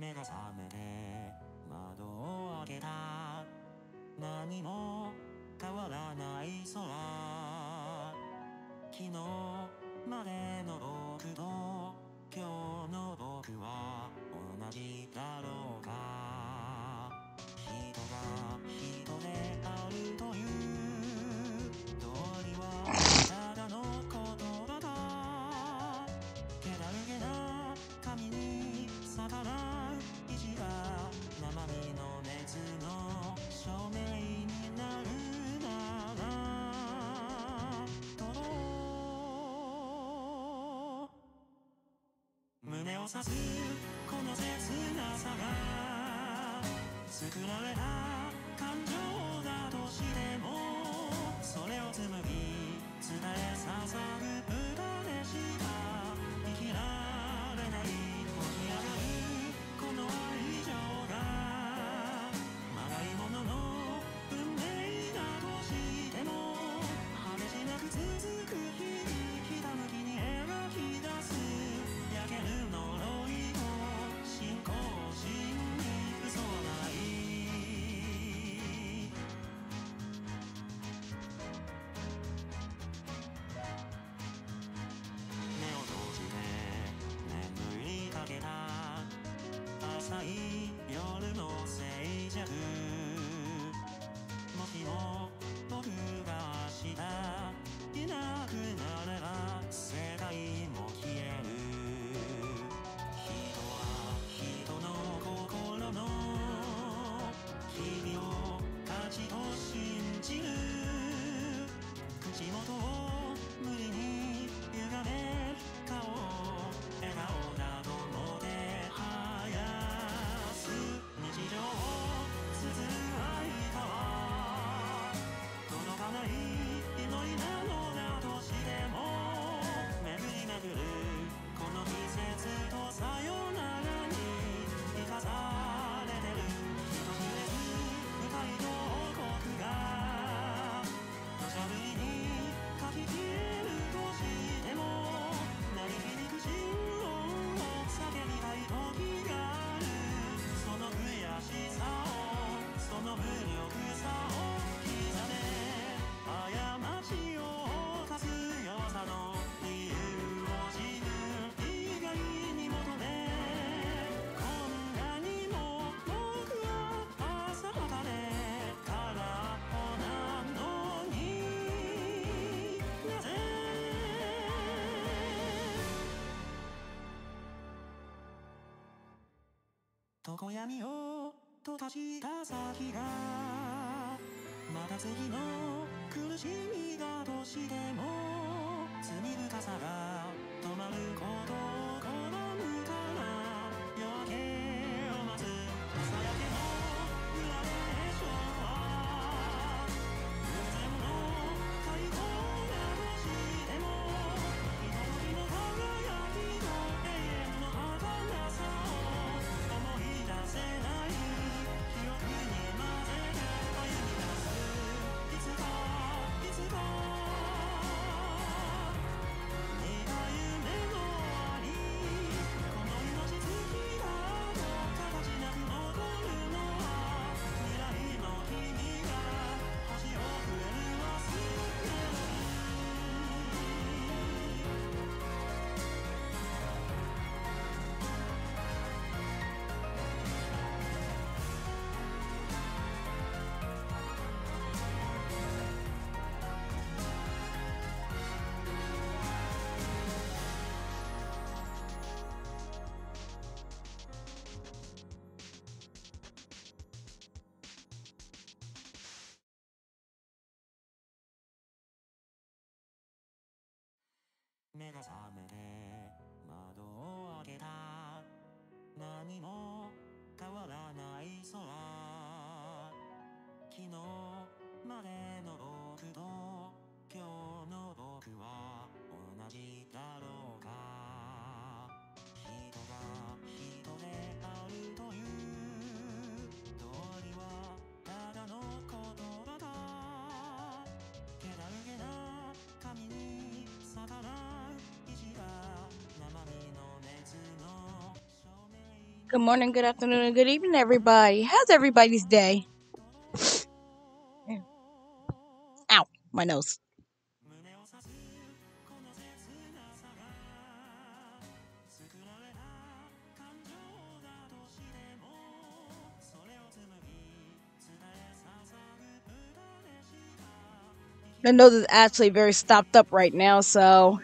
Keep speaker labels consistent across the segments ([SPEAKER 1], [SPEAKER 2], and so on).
[SPEAKER 1] 目が覚めて窓を開けた。何も変わらない空。昨日までの僕と今日の僕は同じだろうか。人が人であるというさずこの切なさが作られた感情だとしてもそれを紡ぎ伝え捧ぐ歌でしか生きられないと立ちた先がまた次の苦しみだとしても罪深さが止まること。目が覚める Good morning, good afternoon, and good evening, everybody. How's everybody's day? Ow, my nose. My nose is actually very stopped up right now, so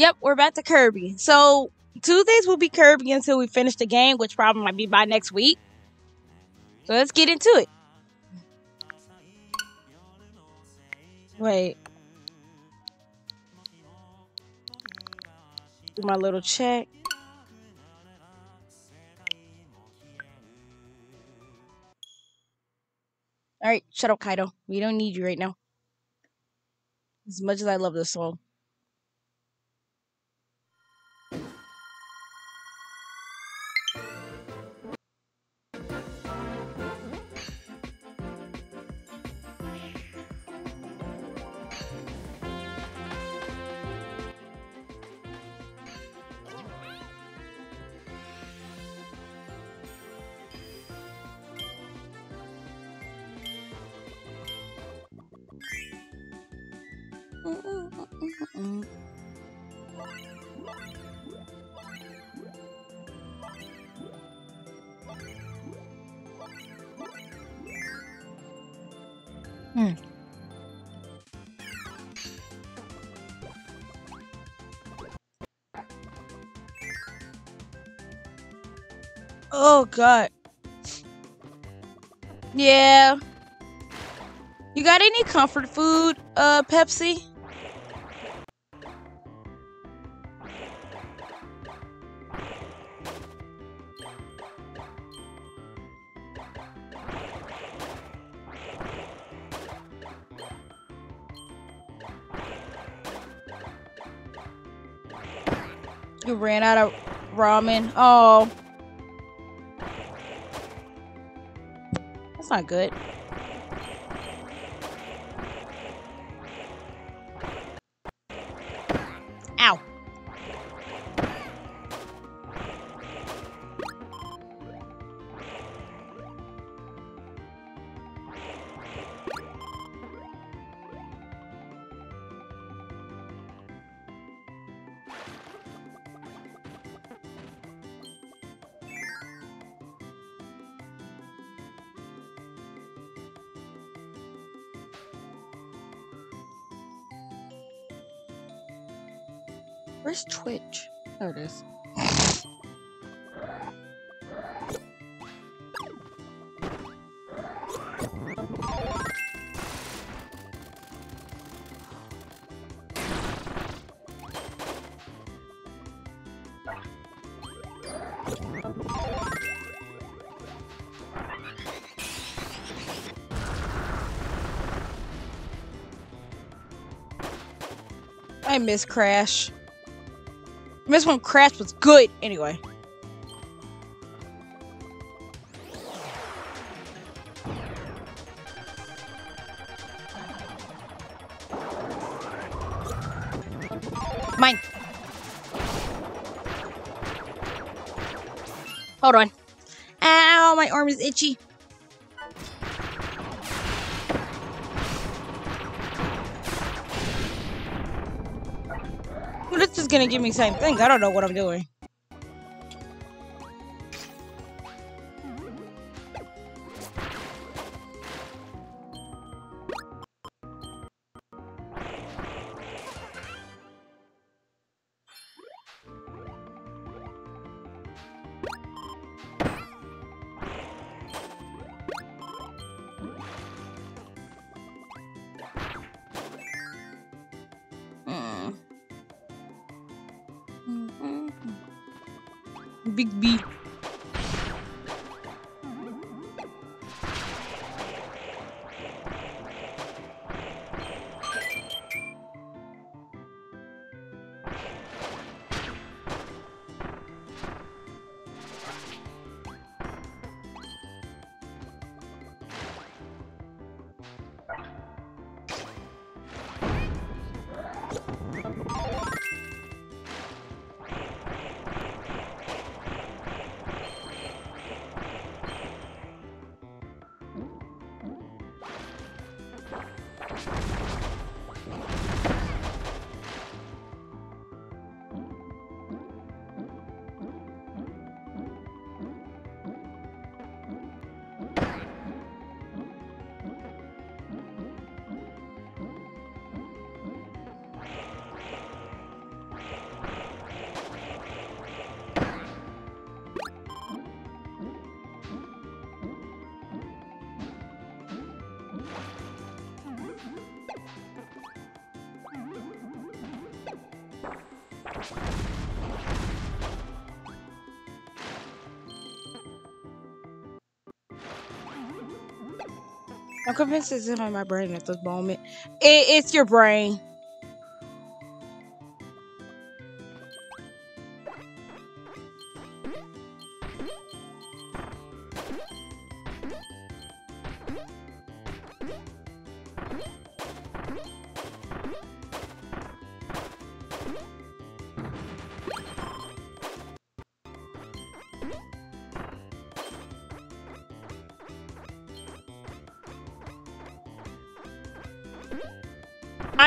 [SPEAKER 1] yep, we're back to Kirby. So Tuesdays will be Kirby until we finish the game, which probably might be by next week. So let's get into it. Wait. Do my little check. Alright, shut up, Kaido. We don't need you right now. As much as I love this song. Oh god. Yeah. You got any comfort food, uh, Pepsi? You ran out of ramen. Oh. Not good. Miss Crash. Miss when Crash was good anyway. Mine. Hold on. Ow, my arm is itchy. Gonna give me same things. I don't know what I'm doing.
[SPEAKER 2] I'm convinced it's in my brain at this moment. It, it's your brain.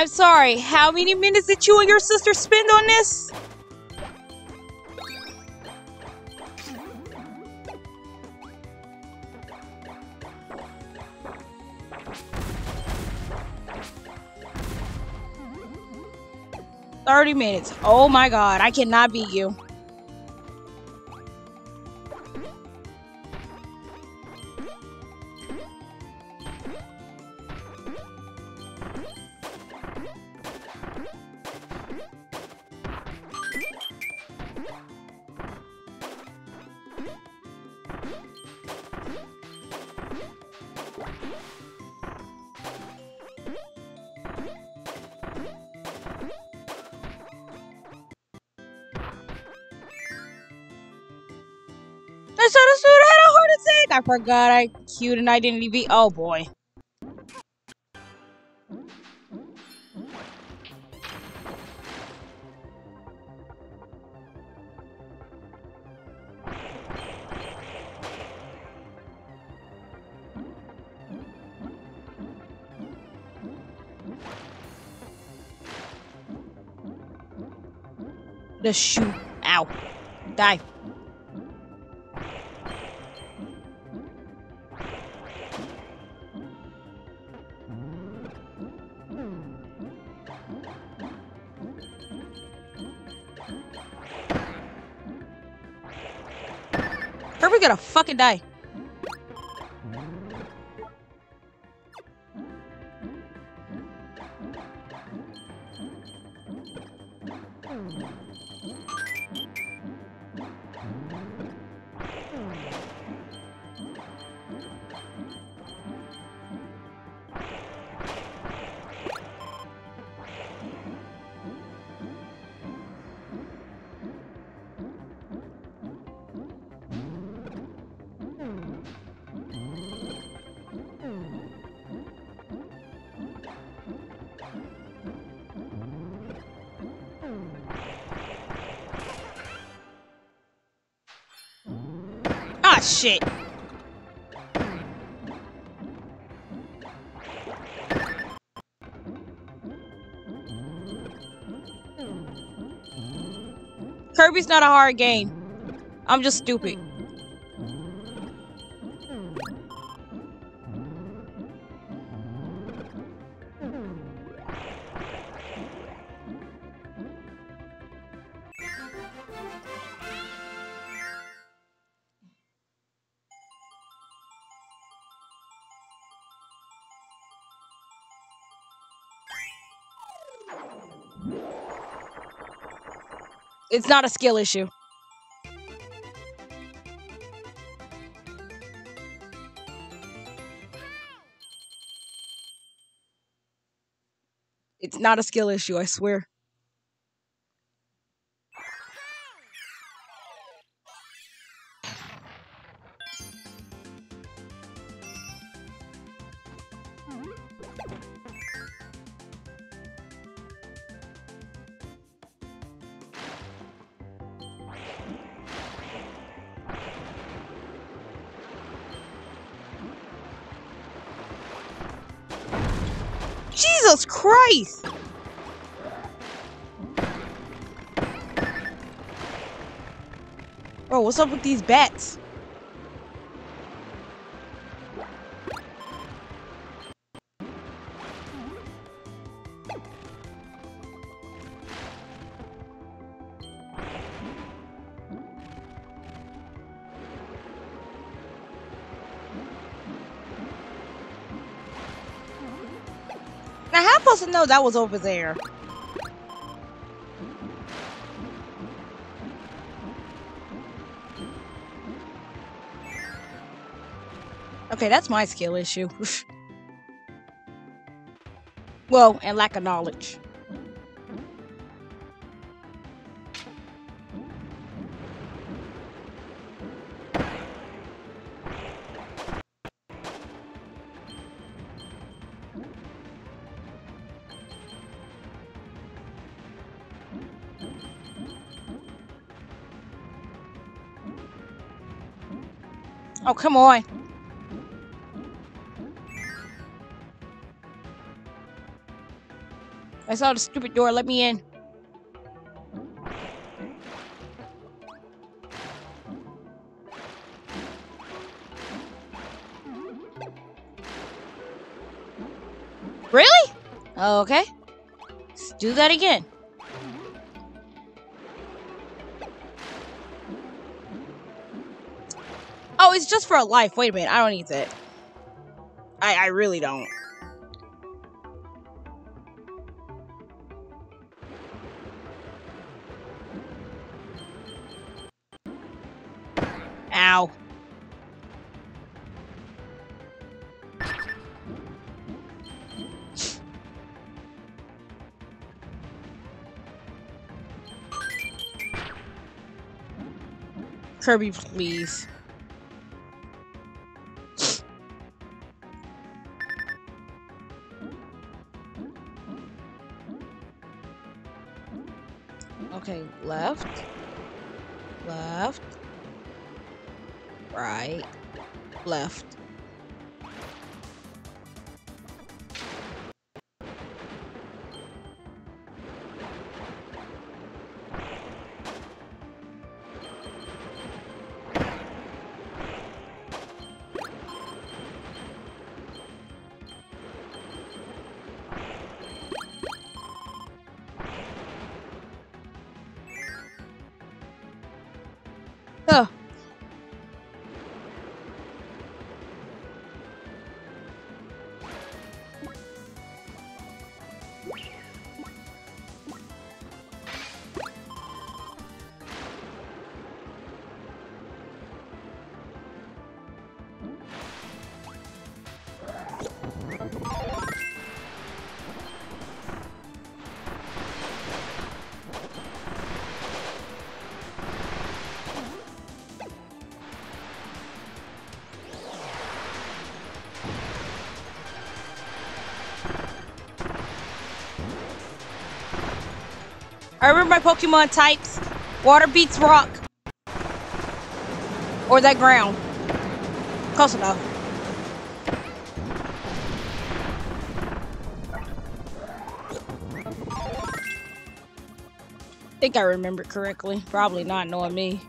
[SPEAKER 2] I'm sorry, how many minutes did you and your sister spend on this? Thirty minutes. Oh my god, I cannot beat you. Forgot I an identity beat. Oh boy. The shoe. Ow. Die. Gonna fucking die. Not a hard game. I'm just stupid. It's not a skill issue. It's not a skill issue, I swear. Christ! Bro, what's up with these bats? to know that was over there. Okay, that's my skill issue. well, and lack of knowledge. Oh, come on. I saw the stupid door. Let me in. Really? Oh, okay. Let's do that again. Oh, it's just for a life. Wait a minute. I don't need that. I, I really don't. Ow. Kirby, please. I remember my Pokemon types. Water beats rock. Or that ground. Close enough. think I remember correctly. Probably not knowing me.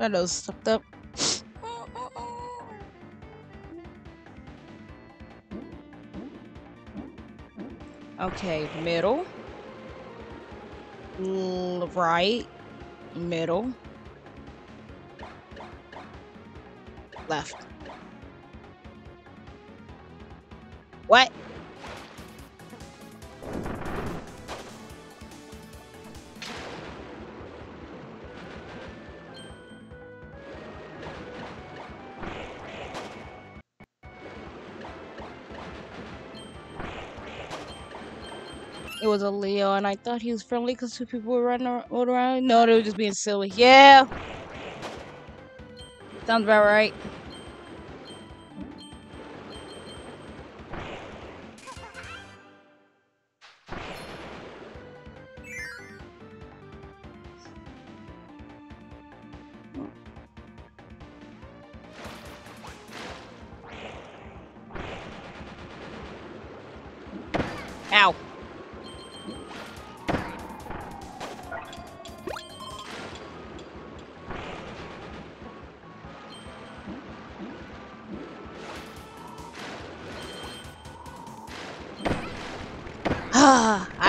[SPEAKER 2] That was stuffed up. Okay, middle. L- right. Middle. Left. Was a Leo, and I thought he was friendly because two people were running around. No, they were just being silly. Yeah. Sounds about right.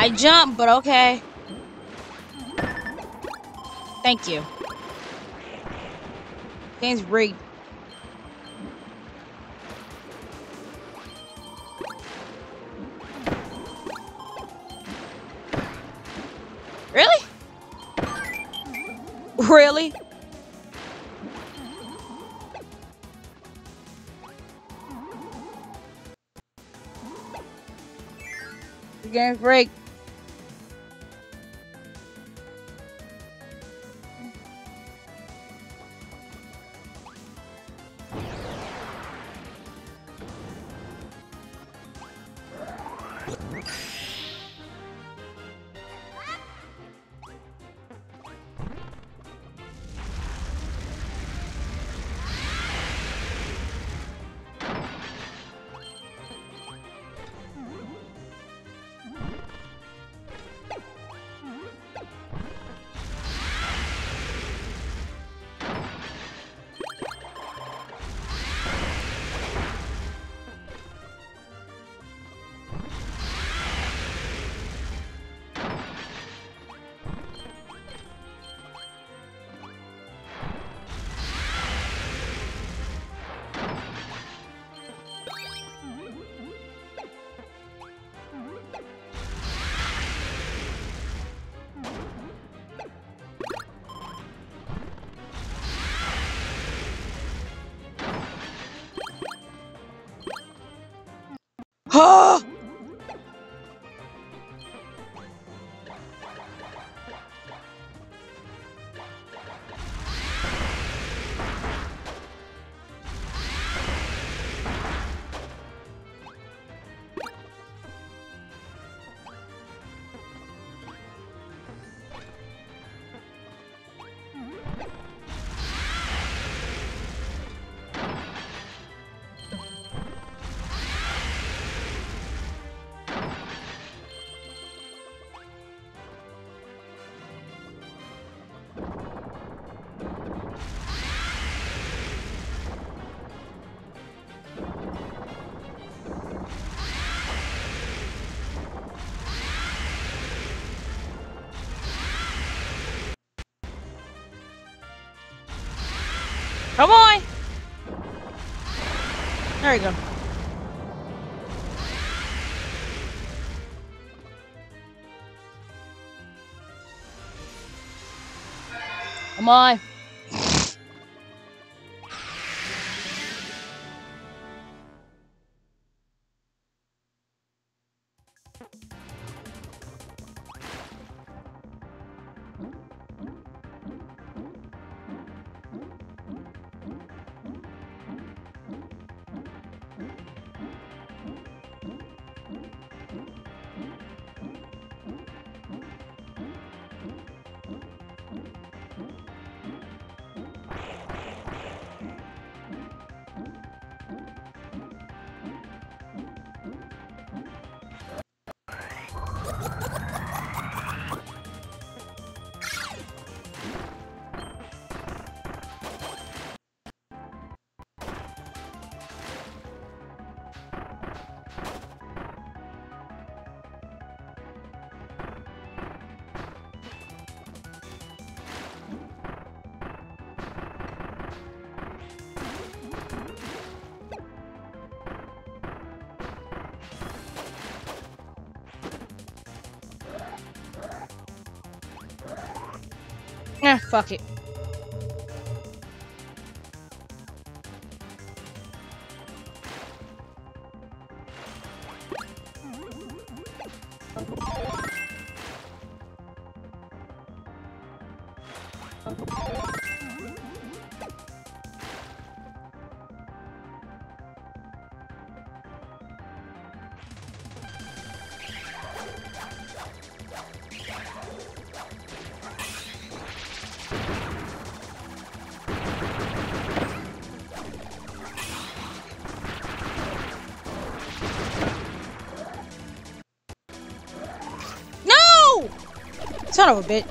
[SPEAKER 2] I jumped, but okay. Thank you. Game's rigged. Come on. There we go. Come on. Fuck it. Of a bitch.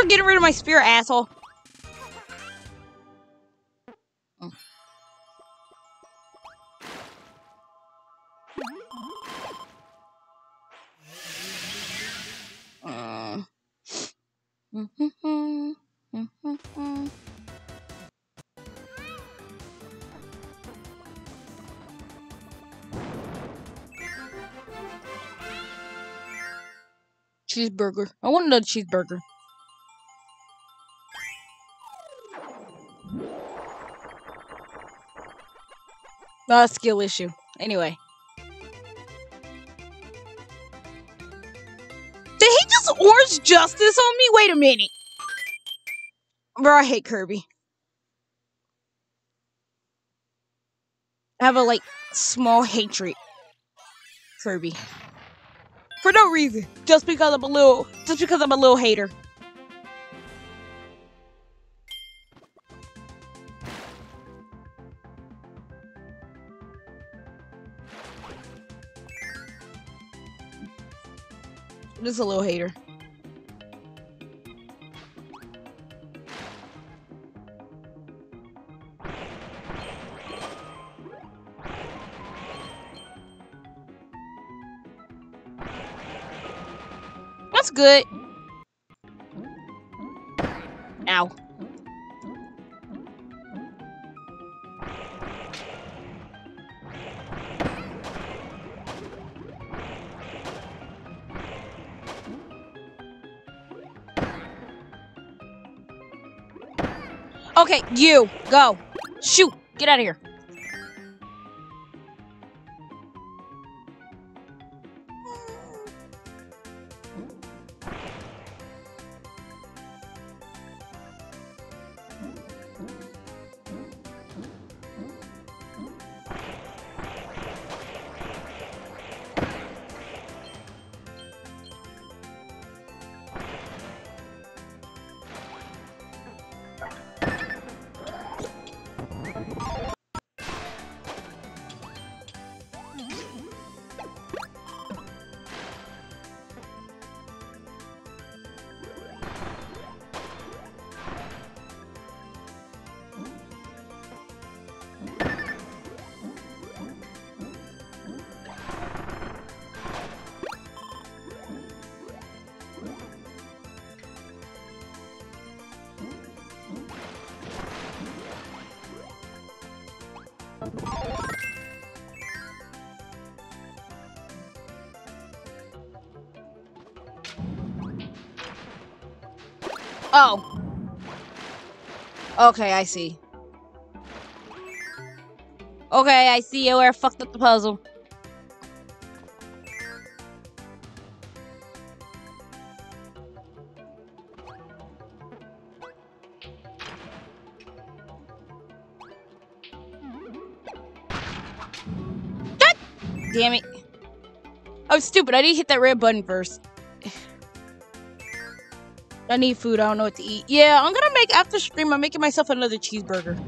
[SPEAKER 2] For getting rid of my spear, asshole. Cheeseburger. I want another cheeseburger. Not a skill issue. Anyway. Did he just orange justice on me? Wait a minute. Bro, I hate Kirby. I have a like small hatred. Kirby. For no reason. Just because I'm a little just because I'm a little hater. Just a little hater. That's good. Okay, you go. Shoot. Get out of here. Okay, I see. Okay, I see you where I fucked up the puzzle. Damn it. I was stupid. I didn't hit that red button first. I need food. I don't know what to eat. Yeah, I'm gonna make after stream. I'm making myself another cheeseburger.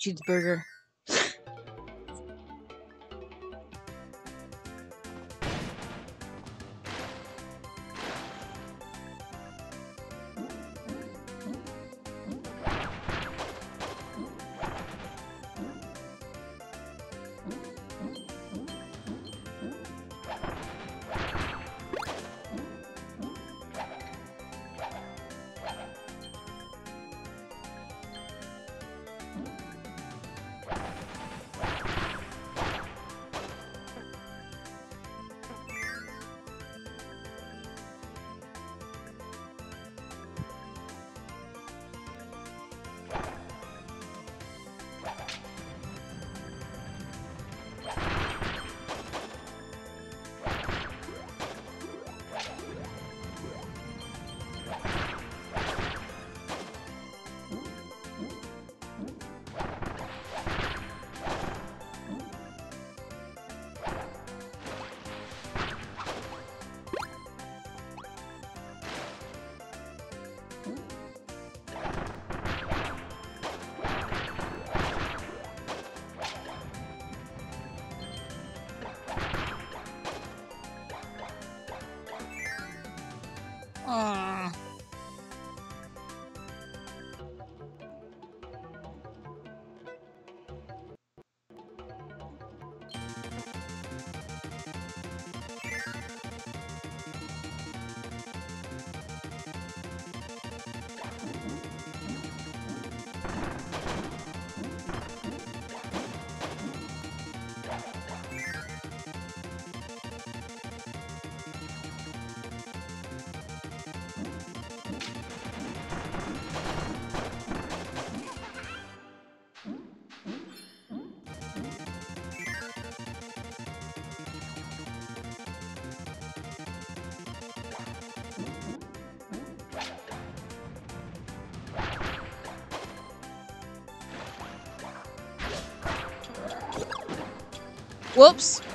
[SPEAKER 2] Cheeseburger. Whoops.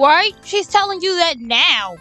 [SPEAKER 2] Why? She's telling you that now.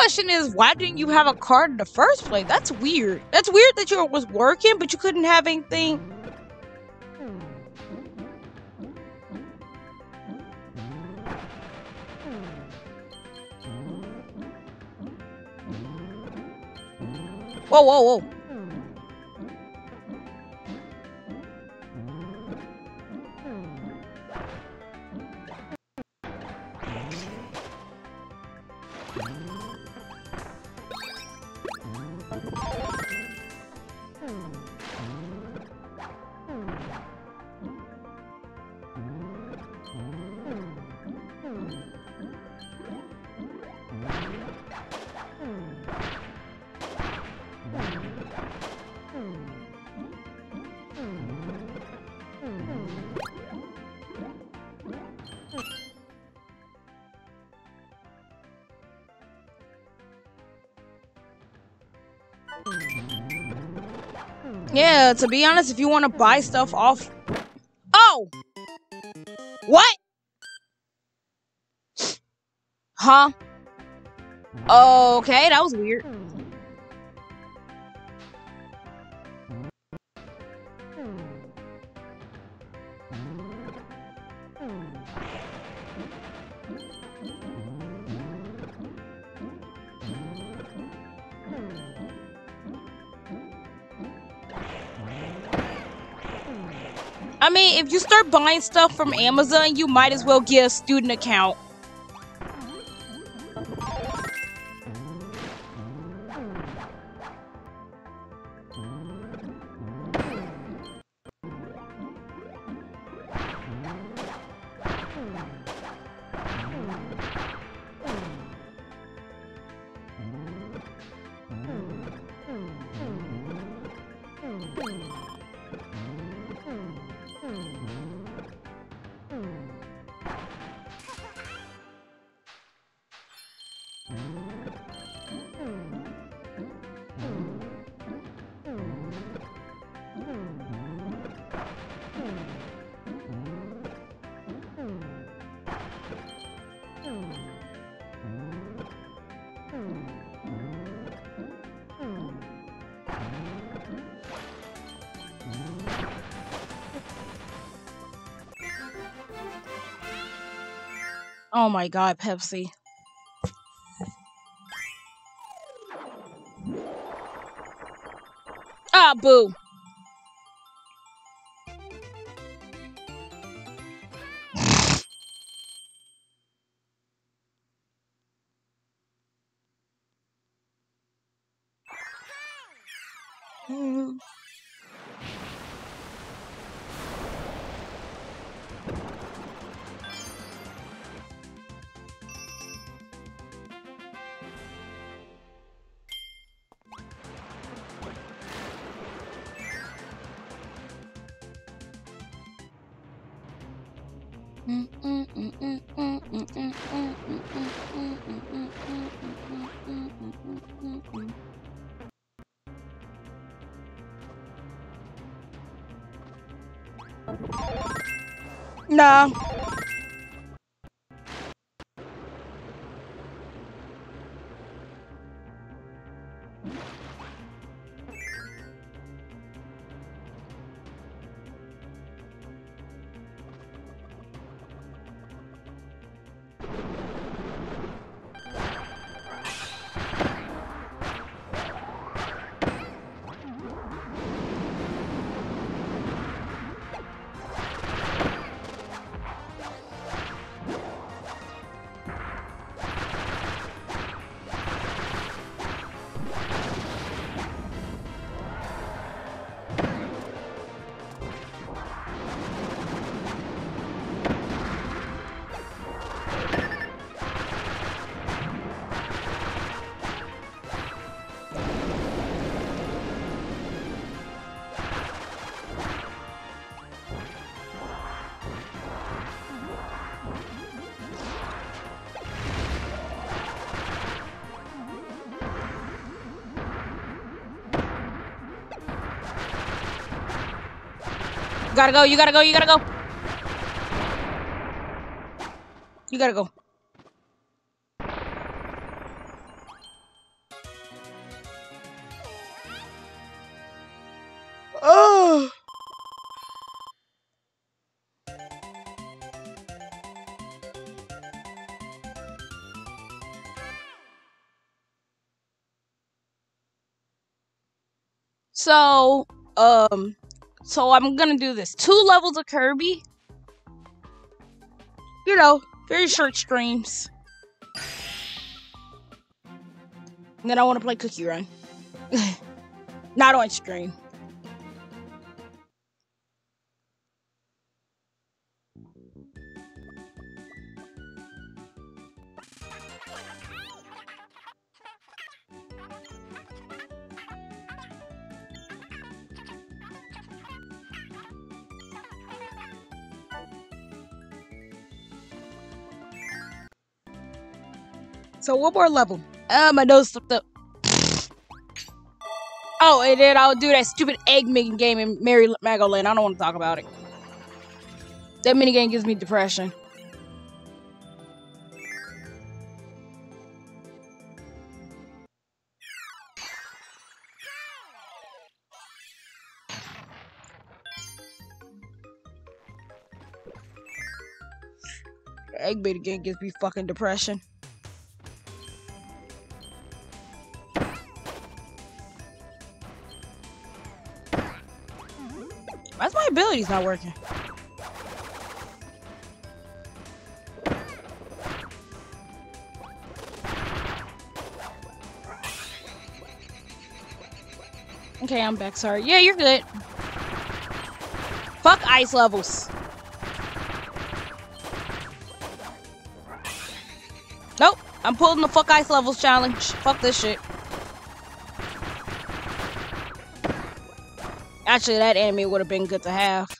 [SPEAKER 2] Question is, why didn't you have a card in the first place? That's weird. That's weird that you was working, but you couldn't have anything. Whoa, whoa, whoa. Yeah, to be honest, if you want to buy stuff off. Oh! What? Huh? Okay, that was weird. I mean, if you start buying stuff from Amazon, you might as well get a student account. My god, Pepsi. Ah, boo. Nah. Gotta go, you gotta go, you gotta go. You gotta go. Oh. So, um, so I'm gonna do this. Two levels of Kirby. You know, very short streams. And then I want to play Cookie Run. Not on stream. What more level? Uh, my nose slipped up. Oh, and then I'll do that stupid egg making game in Merry Magoland. I don't want to talk about it. That minigame gives me depression. Egg bait again gives me fucking depression. Abilities not working? Okay, I'm back. Sorry. Yeah, you're good. Fuck ice levels. Nope. I'm pulling the fuck ice levels challenge. Fuck this shit. Actually, that enemy would have been good to have.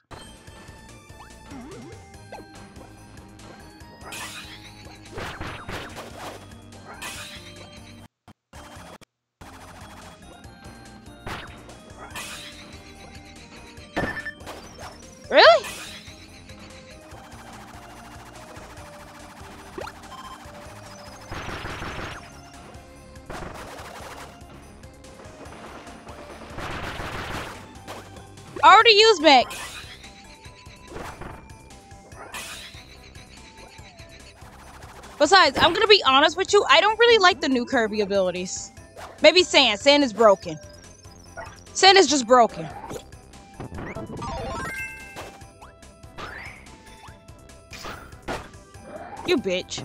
[SPEAKER 2] Mech. Besides, I'm gonna be honest with you, I don't really like the new Kirby abilities. Maybe Sand. Sand is broken. Sand is just broken. You bitch.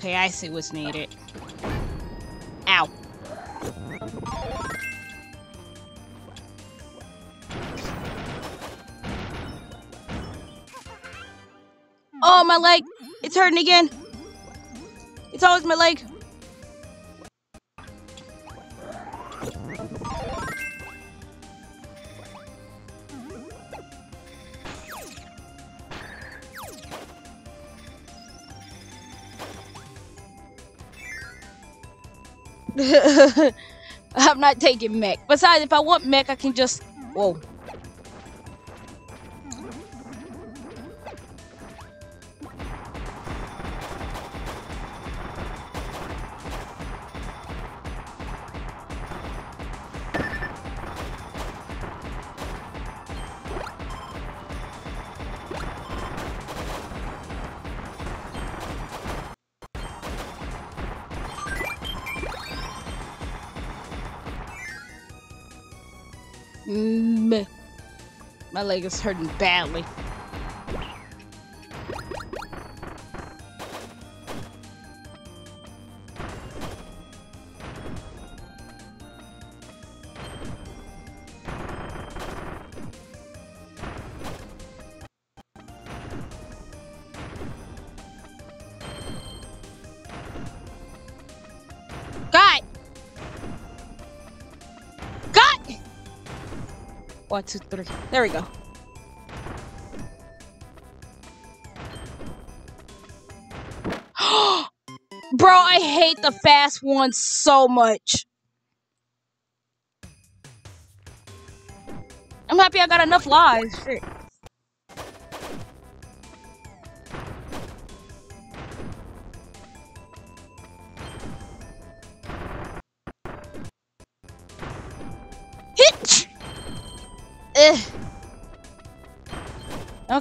[SPEAKER 2] Okay, I see what's needed. Ow. Oh, my leg! It's hurting again! It's always my leg! I'm not taking mech. Besides, if I want mech, I can just... Whoa. My leg is hurting badly. One, two, three. There we go. Bro, I hate the fast ones so much. I'm happy I got enough lives. Shit.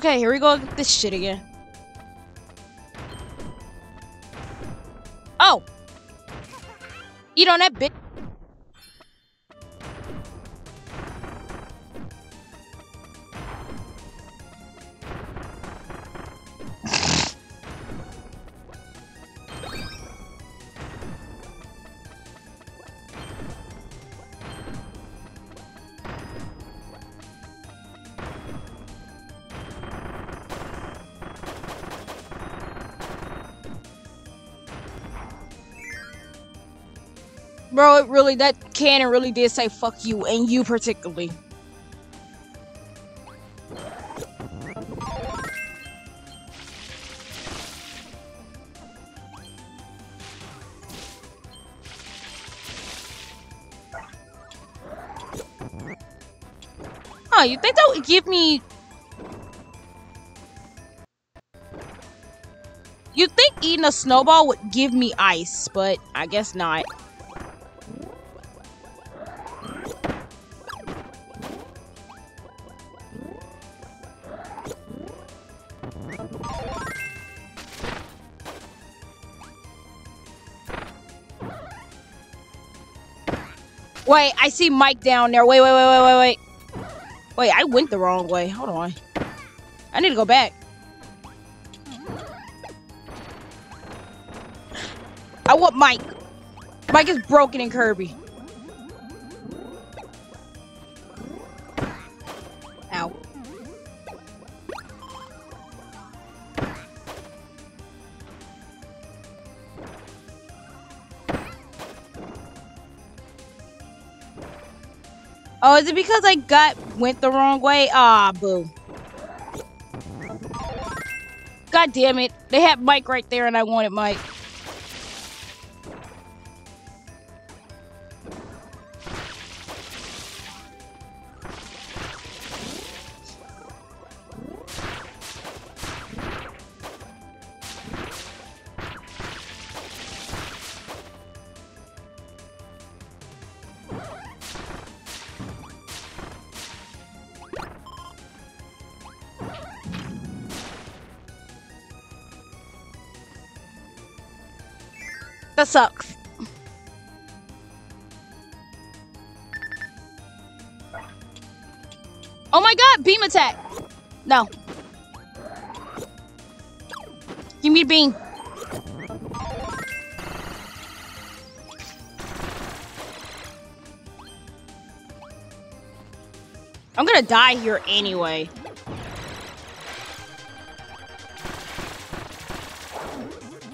[SPEAKER 2] Okay, here we go with this shit again. Oh! Eat on that bit. Bro, it really, that cannon really did say fuck you, and you particularly. Huh, you think that would give me... You'd think eating a snowball would give me ice, but I guess not. Wait, I see Mike down there. Wait, wait, wait, wait, wait, wait. Wait, I went the wrong way. Hold on. I need to go back. I want Mike. Mike is broken in Kirby. Oh, is it because I got went the wrong way? Ah, boo. God damn it. They had Mike right there and I wanted Mike. Sucks. Oh my god, beam attack! No. Give me a beam. I'm gonna die here anyway.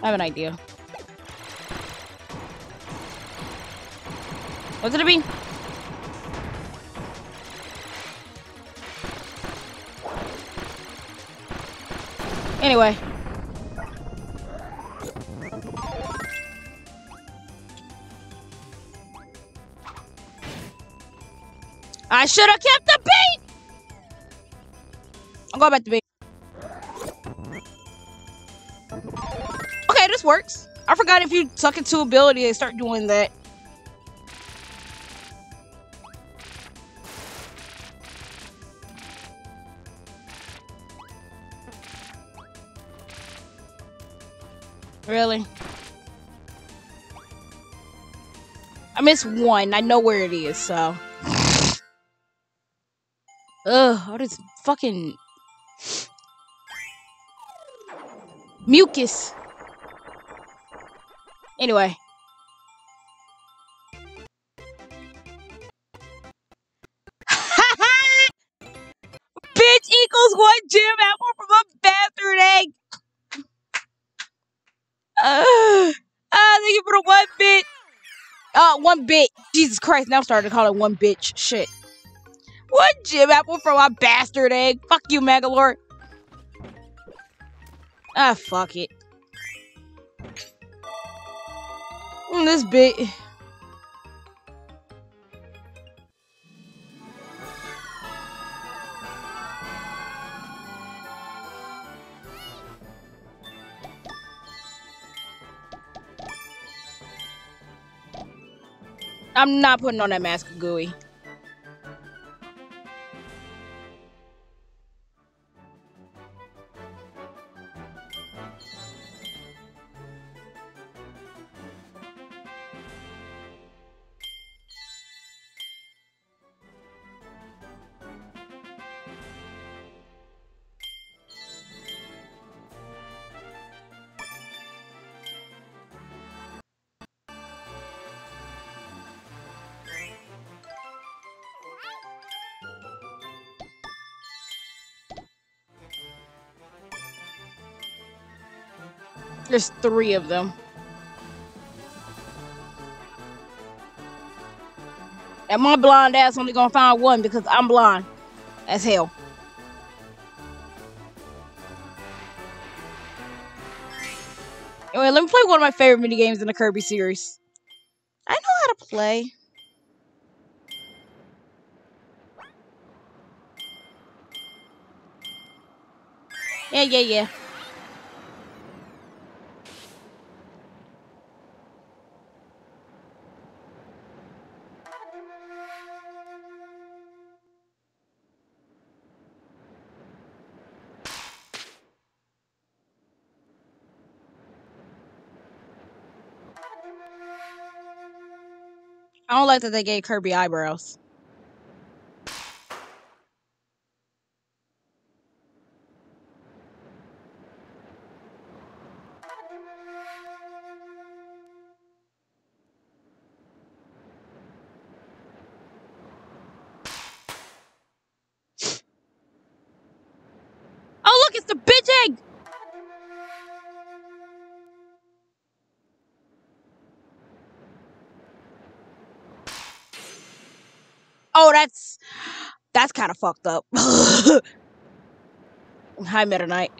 [SPEAKER 2] I have an idea. What's it be? Anyway. I should have kept the beat! I'm going back to beat. Okay, this works. I forgot if you suck into ability, they start doing that. Really? I missed one. I know where it is, so. Ugh, all this fucking mucus. Anyway. One bit. Jesus Christ, now I'm starting to call it one bitch. Shit. One gem apple from a bastard egg. Fuck you, Magolor. Ah, fuck it. Mm, this bit. I'm not putting on that mask of gooey. There's three of them. And my blind ass only gonna find one because I'm blind as hell. Anyway, let me play one of my favorite mini games in the Kirby series. I know how to play. Yeah, yeah, yeah. Like that they gave Kirby eyebrows. Kind of fucked up. Hi, Meta Knight.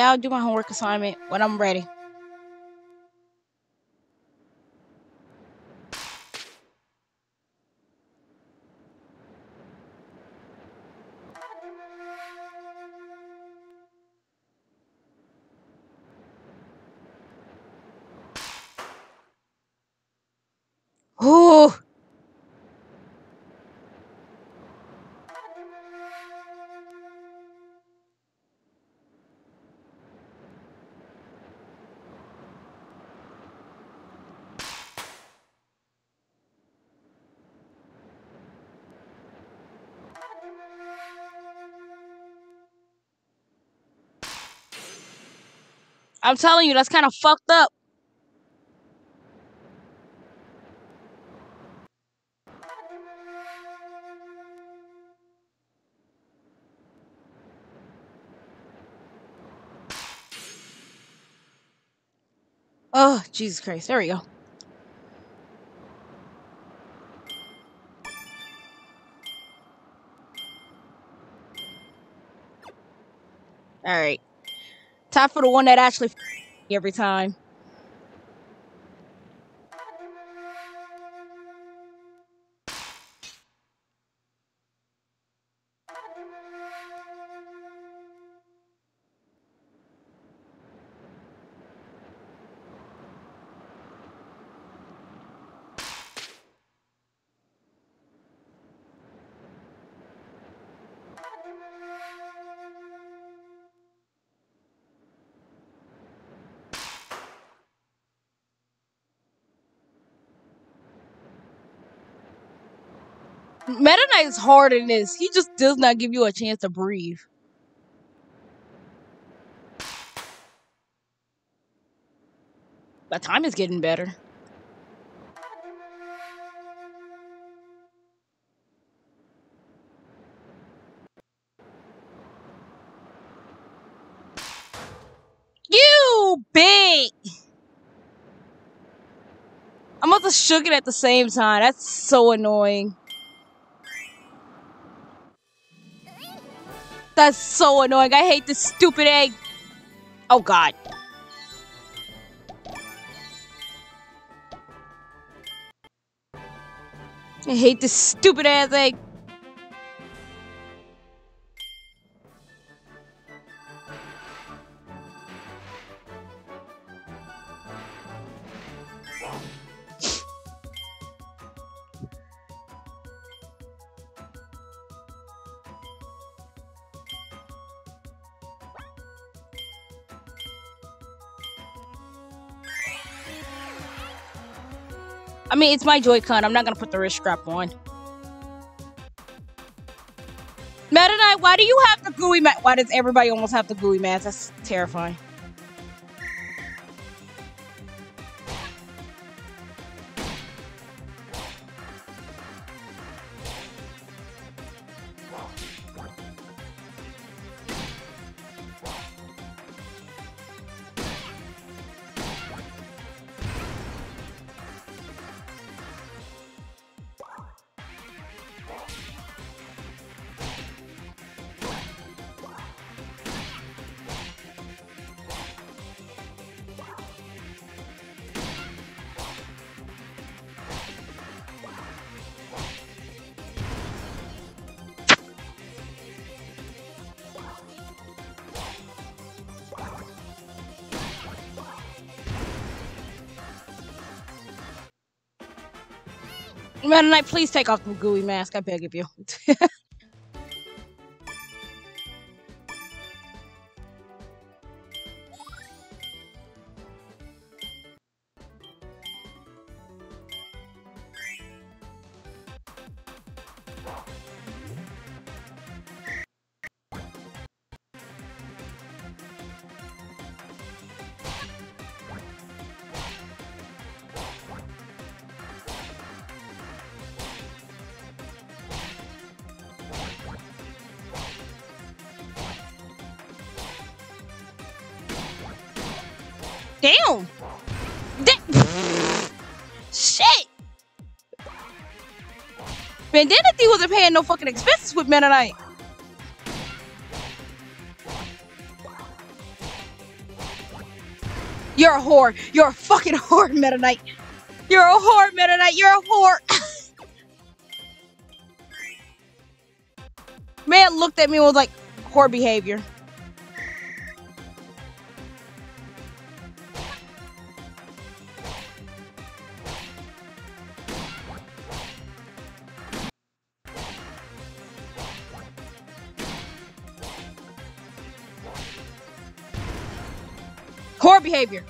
[SPEAKER 2] I'll do my homework assignment when I'm ready. I'm telling you, that's kind of fucked up. Oh, Jesus Christ. There we go. All right. Time for the one that actually every time. Meta Knight is hard in this. He just does not give you a chance to breathe. But time is getting better. You big. I'm about to shook it at the same time. That's so annoying. That's so annoying. I hate this stupid egg. Oh god. I hate this stupid ass egg. Mean, it's my Joy-Con. I'm not gonna put the wrist strap on. Meta Knight, why do you have the gooey mask? Why does everybody almost have the gooey mask? That's terrifying. Meta Knight, please take off the gooey mask. I beg of you. Man, Vanity wasn't paying no fucking expenses with Knight. You're a whore. You're a fucking whore, Meta Knight. You're a whore, Meta Knight. You're a whore. Man looked at me and was like, whore behavior. Whore behavior.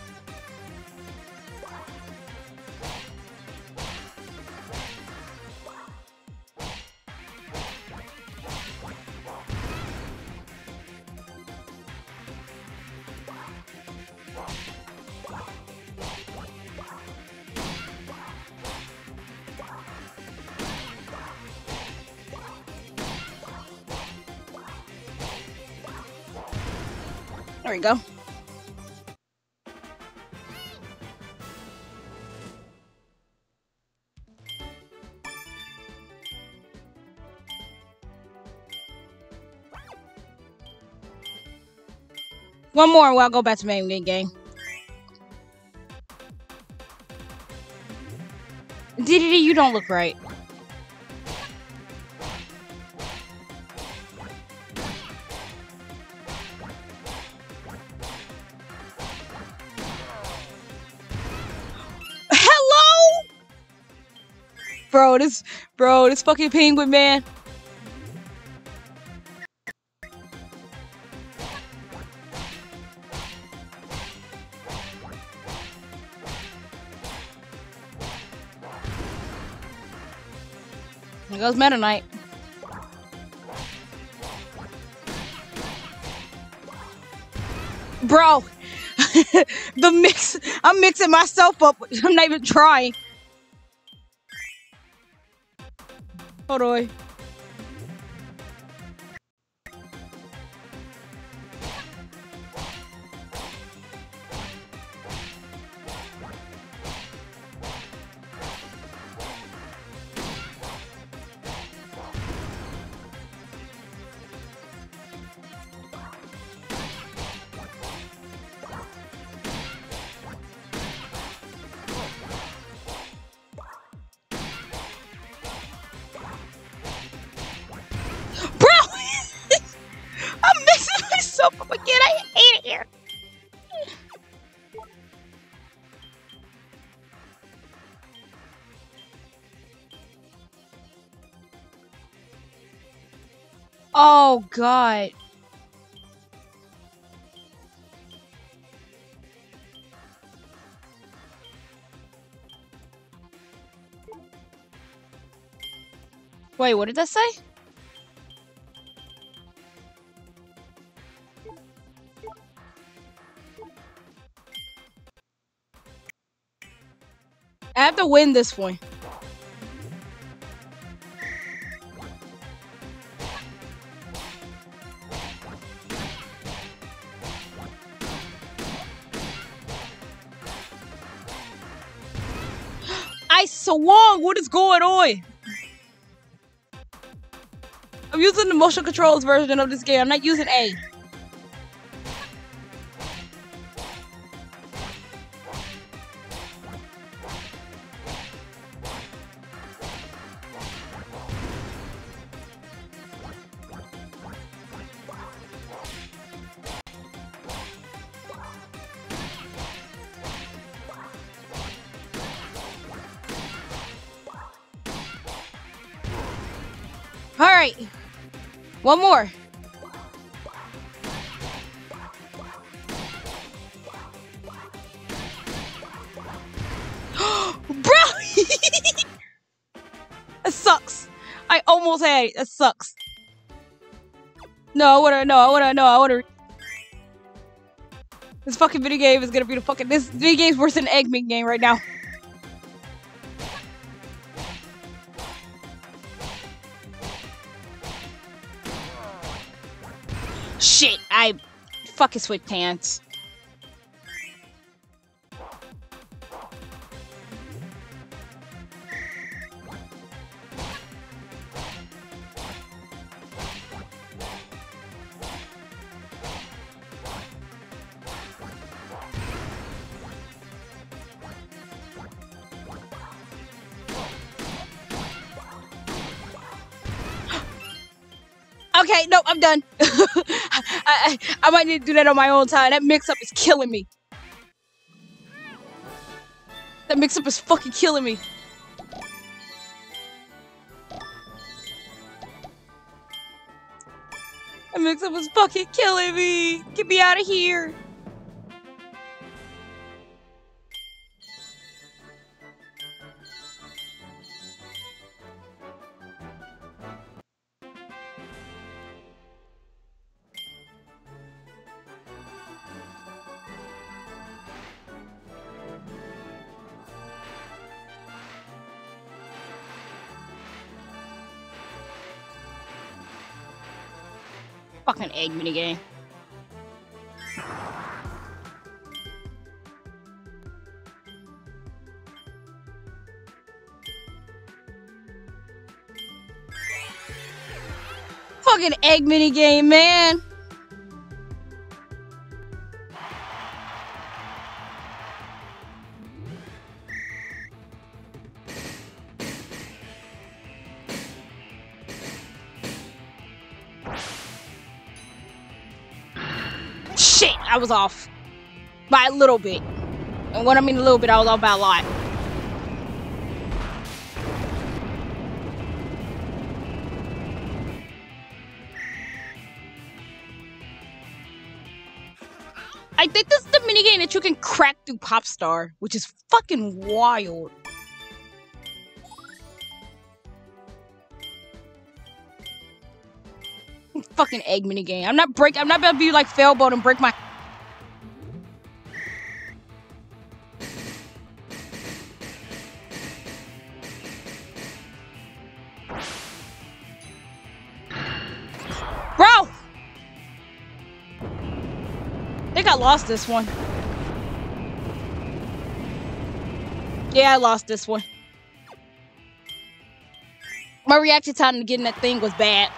[SPEAKER 2] One more, and I'll go back to main game. DDD, you don't look right. Hello, bro. This, bro, this fucking penguin man. Goes Meta Knight. Bro, the mix. I'm mixing myself up. I'm not even trying. Hold on. Oh god. Wait, what did that say? I have to win this one. I swung. What is going on? I'm using the motion controls version of this game. I'm not using A. right. One more. Bro! that sucks. I almost had it. That sucks. No, I wanna, no, I wanna, no, I wanna. This fucking video game is gonna be the fucking. This video game's worse than Eggman game right now. I fucking switched pants. Okay, no, I'm done. I, I, I might need to do that on my own time. That mix-up is killing me. That mix-up is fucking killing me. That mix-up is fucking killing me. Get me out of here. Fucking egg minigame. Fucking egg minigame, man. Was off. By a little bit. And when I mean a little bit, I was off by a lot. I think this is the minigame that you can crack through Popstar, which is fucking wild. Fucking egg minigame. I'm not break. I'm not about to be like Failboat and break my. Lost this one. Yeah, I lost this one. My reaction time to getting that thing was bad.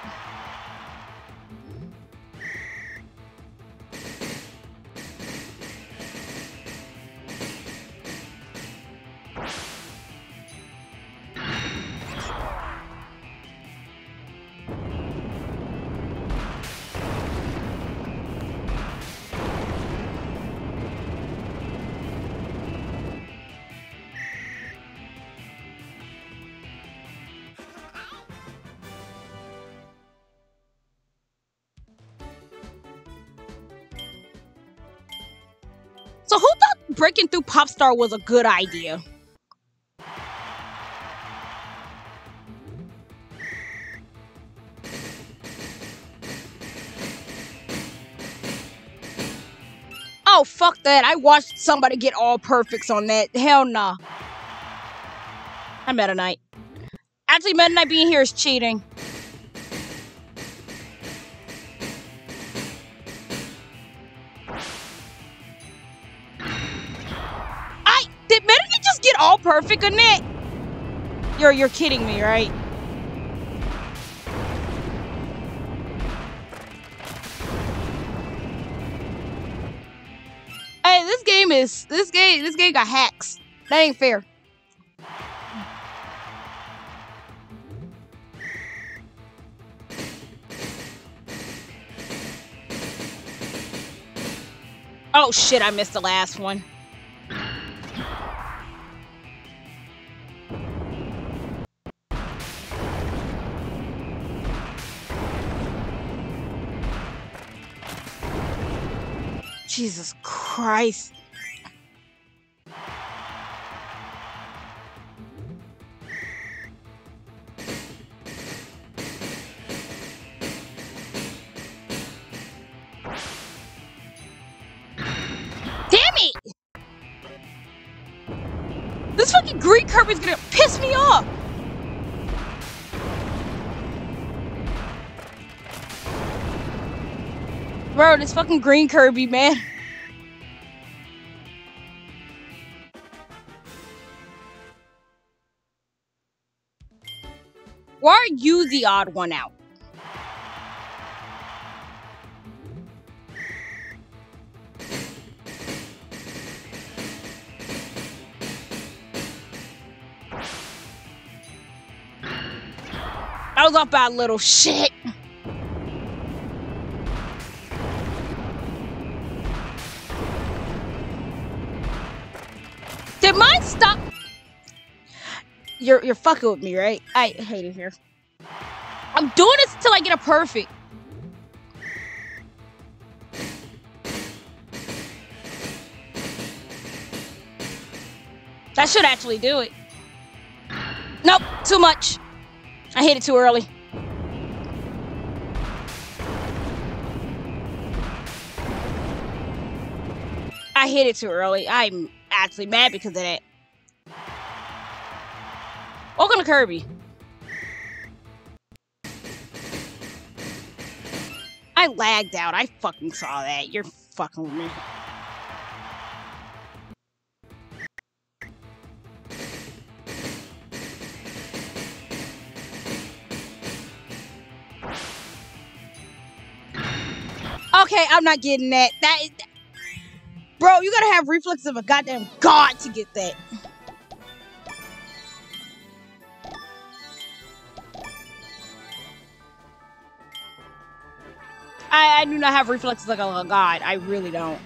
[SPEAKER 2] So who thought breaking through Popstar was a good idea? Oh fuck that! I watched somebody get all perfects on that. Hell nah. I'm Meta Knight. Actually, Meta Knight being here is cheating. Perfect? You're you're kidding me, right? Hey, this game is this game this game got hacks. That ain't fair. Oh shit, I missed the last one. Jesus Christ. Damn it! This fucking green Kirby's gonna piss me off! Bro, this fucking green Kirby, man. The odd one out? I was off by a little shit. Did mine stop? You're you're fucking with me, right? I hate it here. Doing this until I get a perfect. That should actually do it. Nope, too much. I hit it too early. I hit it too early. I'm actually mad because of that. Welcome to Kirby. I lagged out. I fucking saw that. You're fucking with me. Okay, I'm not getting that. That. Bro, you gotta have reflex of a goddamn god to get that. I, I do not have reflexes like a, a god. I really don't.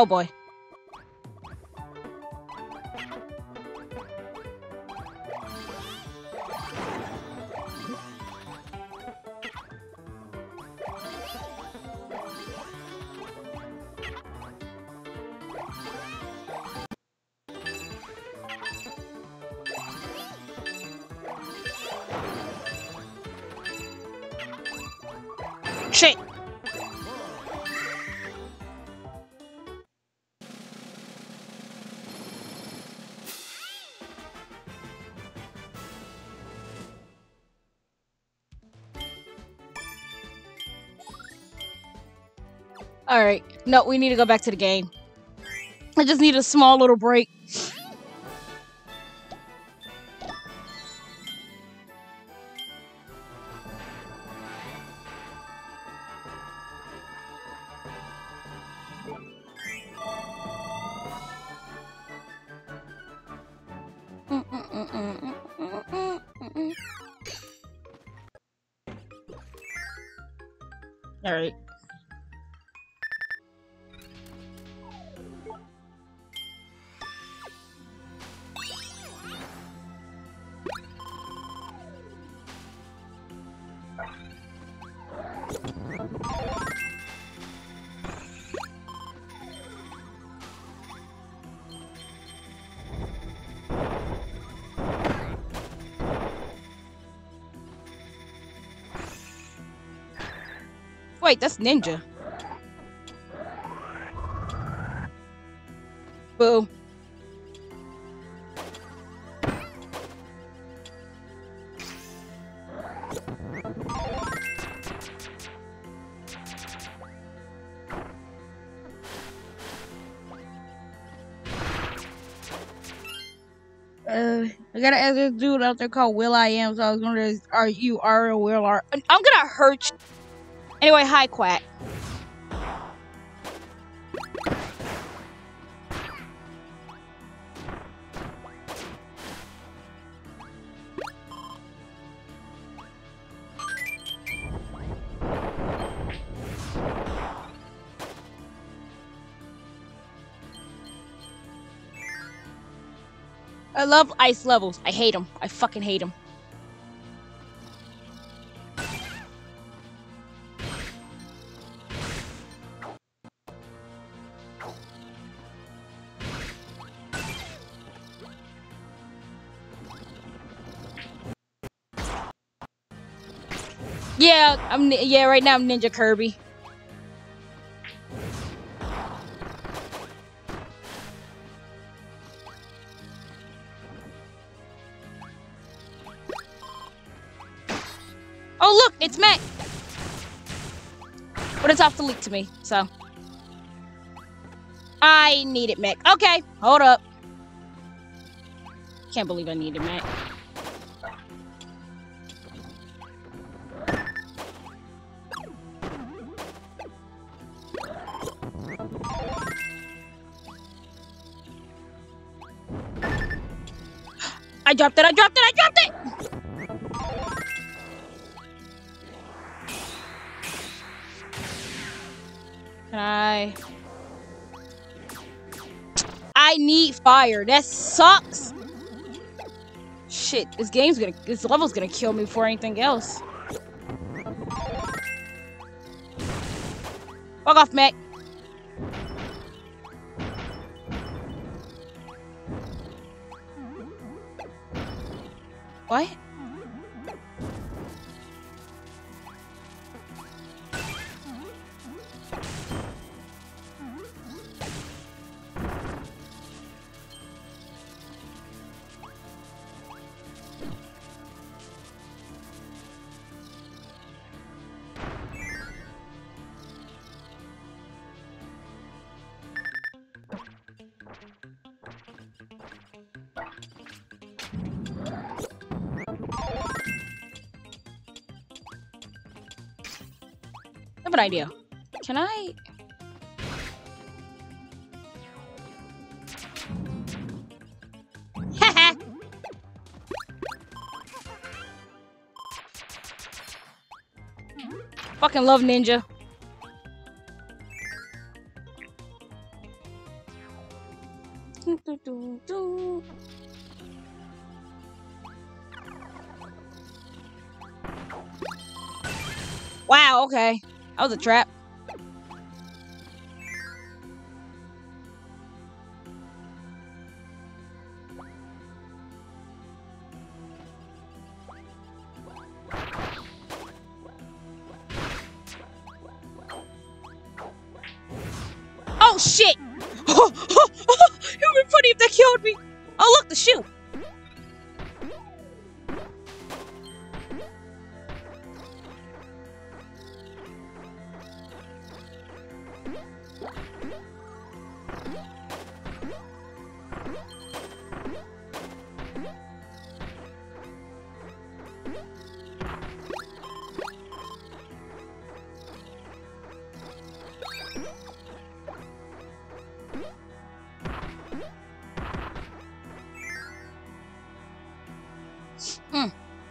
[SPEAKER 2] Oh boy. All right. No, we need to go back to the game. I just need a small little break. Wait, that's ninja. Boo. Uh, I gotta ask this dude out there called Will I Am, so I was wondering, are you are Will are? I'm gonna hurt you. Anyway, hi, Quack. I love ice levels. I hate them. I fucking hate them. Yeah, I'm yeah, right now I'm Ninja Kirby. Oh look, it's Mac. But it's off the leak to me, so I need it, Mac. Okay, hold up. Can't believe I needed Mac. I dropped it, I dropped it, I dropped it! Can I? I need fire. That sucks. Shit, this game's gonna, this level's gonna kill me before anything else. Fuck off, Mac. An idea. Can I? Fucking love Ninja. A trap.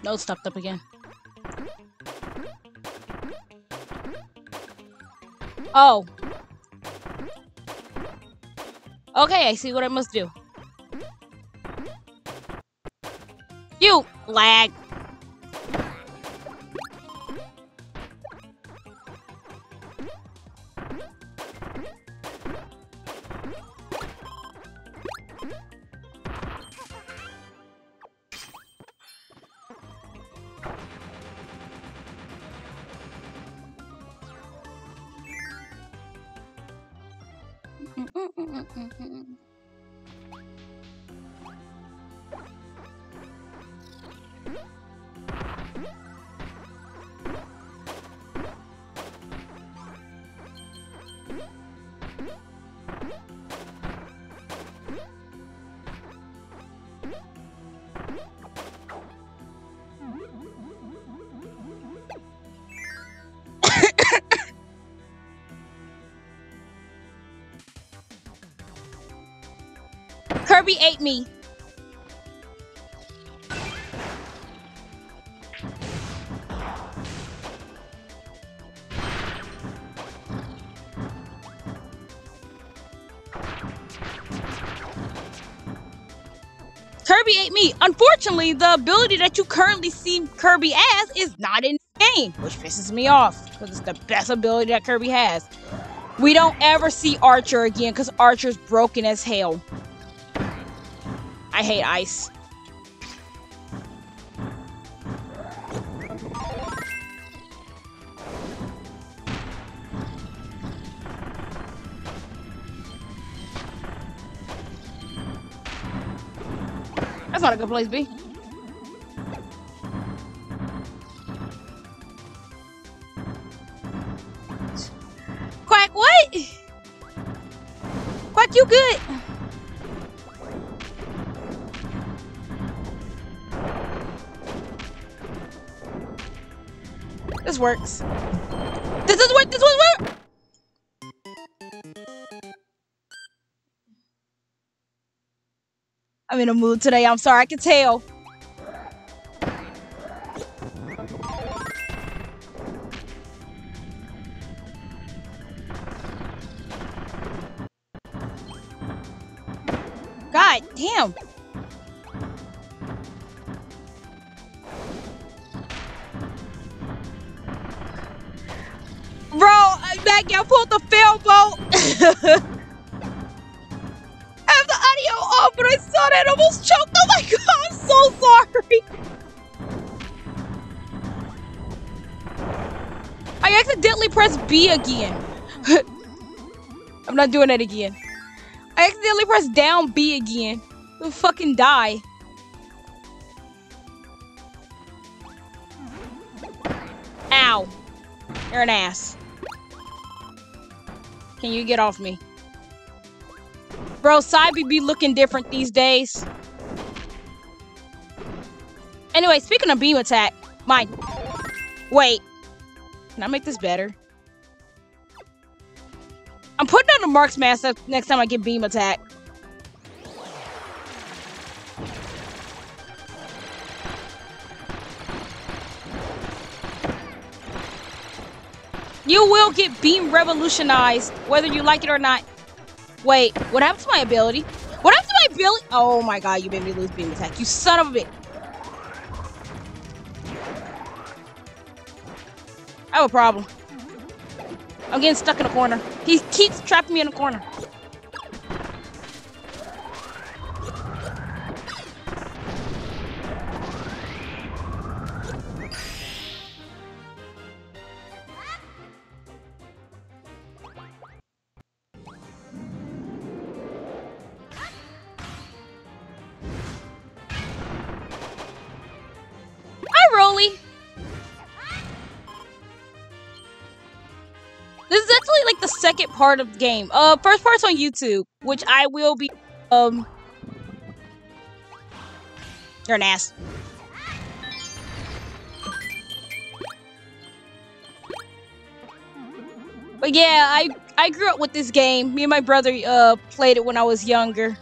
[SPEAKER 2] Nose stuffed up again. Oh. Okay, I see what I must do. You lag. Kirby ate me. Kirby ate me. Unfortunately, the ability that you currently see Kirby as is not in the game, which pisses me off because it's the best ability that Kirby has. We don't ever see Archer again because Archer's broken as hell. I hate ice. That's not a good place to be. Works. This is what. This doesn't work. I'm in a mood today. I'm sorry. I can tell. Not doing that again. I accidentally pressed down B again. You'll fucking die. Ow. You're an ass. Can you get off me? Bro, Cybe be looking different these days. Anyway, speaking of beam attack, mine. Wait. Can I make this better? Mask next time I get beam attack. You will get beam revolutionized, whether you like it or not. Wait, what happened to my ability? What happened to my ability? Oh my god, you made me lose beam attack. You son of a bitch. I have a problem. I'm getting stuck in a corner. He keeps trapping me in a corner. Part of the game. Uh, first part's on YouTube, which I will be. Um, you're an ass. But yeah, I I grew up with this game. Me and my brother uh played it when I was younger.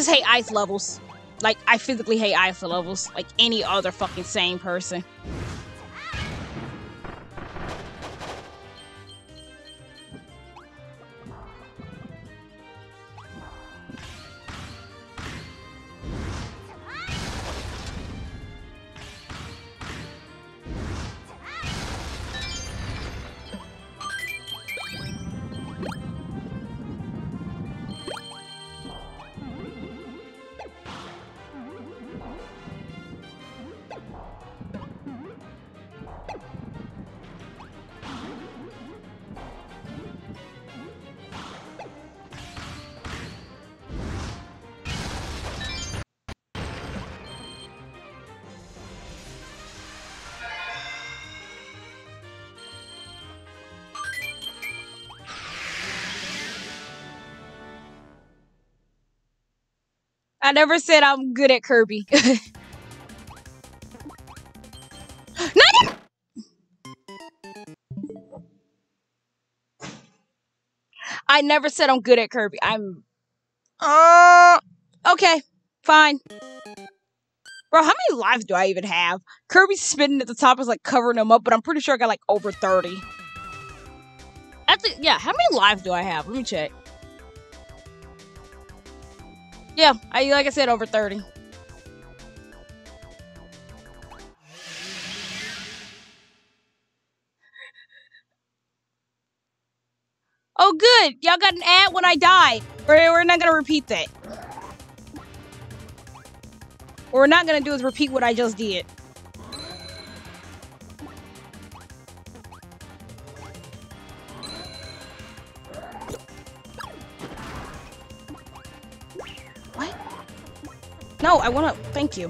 [SPEAKER 2] Just hate ice levels. Like, I physically hate ice levels. Like any other fucking sane person. I never said I'm good at Kirby. no, I never said I'm good at Kirby. I'm. Uh. Okay. Fine. Bro, how many lives do I even have? Kirby spinning at the top is like covering them up, but I'm pretty sure I got like over 30. Actually, yeah, how many lives do I have? Let me check. Yeah, I like I said, over 30. Oh, good. Y'all got an ad when I die. We're, we're not going to repeat that. What we're not going to do is repeat what I just did. No, I want to... Thank you.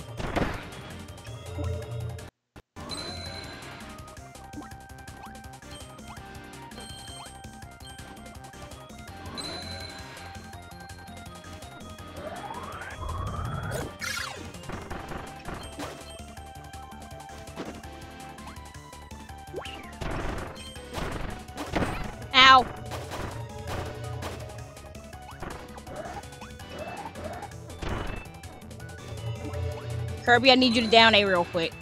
[SPEAKER 2] Ow. Kirby, I need you to down A real quick.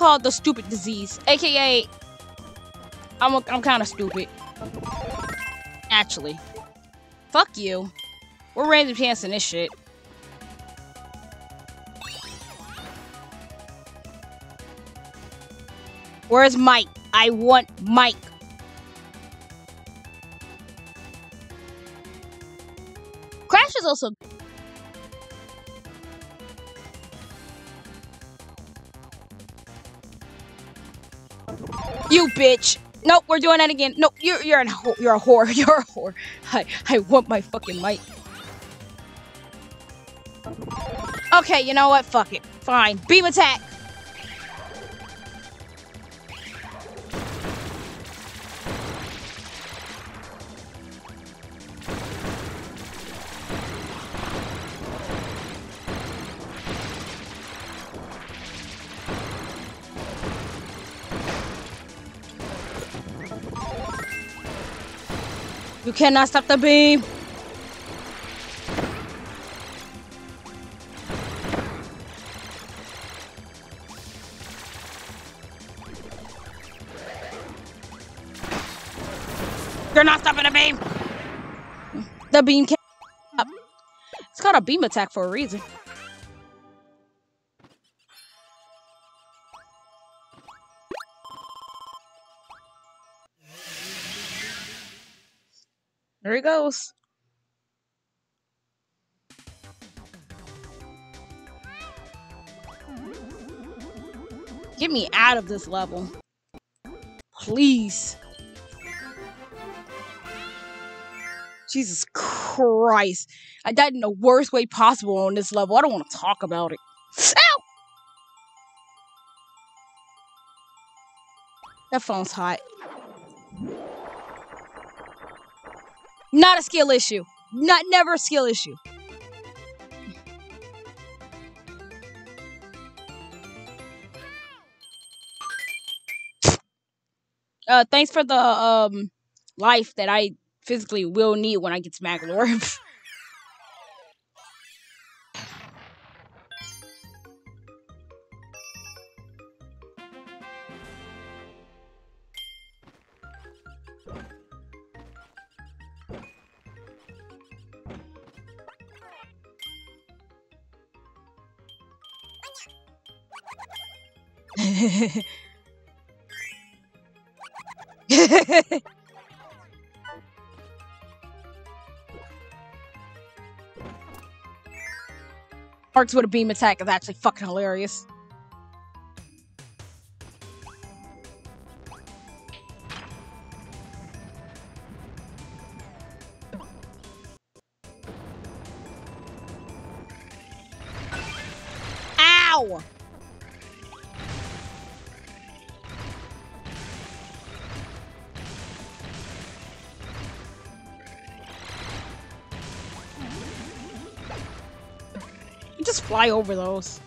[SPEAKER 2] I have what you call the stupid disease, aka I'm a, I'm kind of stupid. Actually, fuck you. We're random chancing this shit. Where's Mike? I want Mike. Bitch. Nope, we're doing that again. No, you're you're an. You're a whore. You're a whore. I I want my fucking mic. Okay, you know what? Fuck it. Fine. Beam attack. You cannot stop the beam. You're not stopping the beam. The beam can't stop. It's called a beam attack for a reason. Get me out of this level. Please. Jesus Christ. I died in the worst way possible on this level. I don't want to talk about it. Ow! That phone's hot. Not a skill issue. Not never a skill issue. Uh, thanks for the um life that I physically will need when I get to Magolor. Arcs with a beam attack is actually fucking hilarious. Fly over those.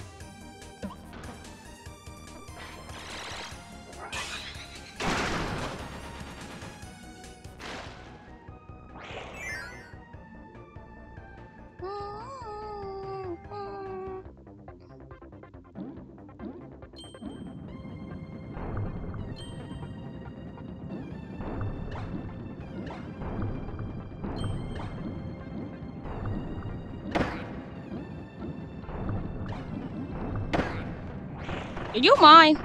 [SPEAKER 2] You mine.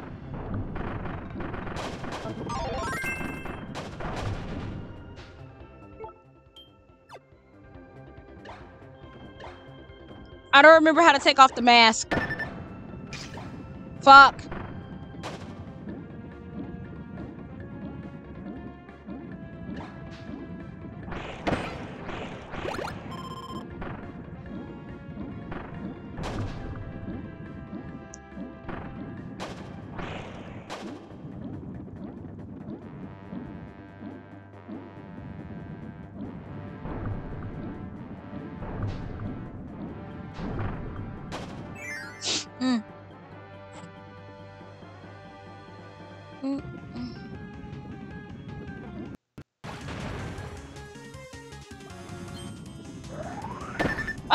[SPEAKER 2] I don't remember how to take off the mask. Fuck.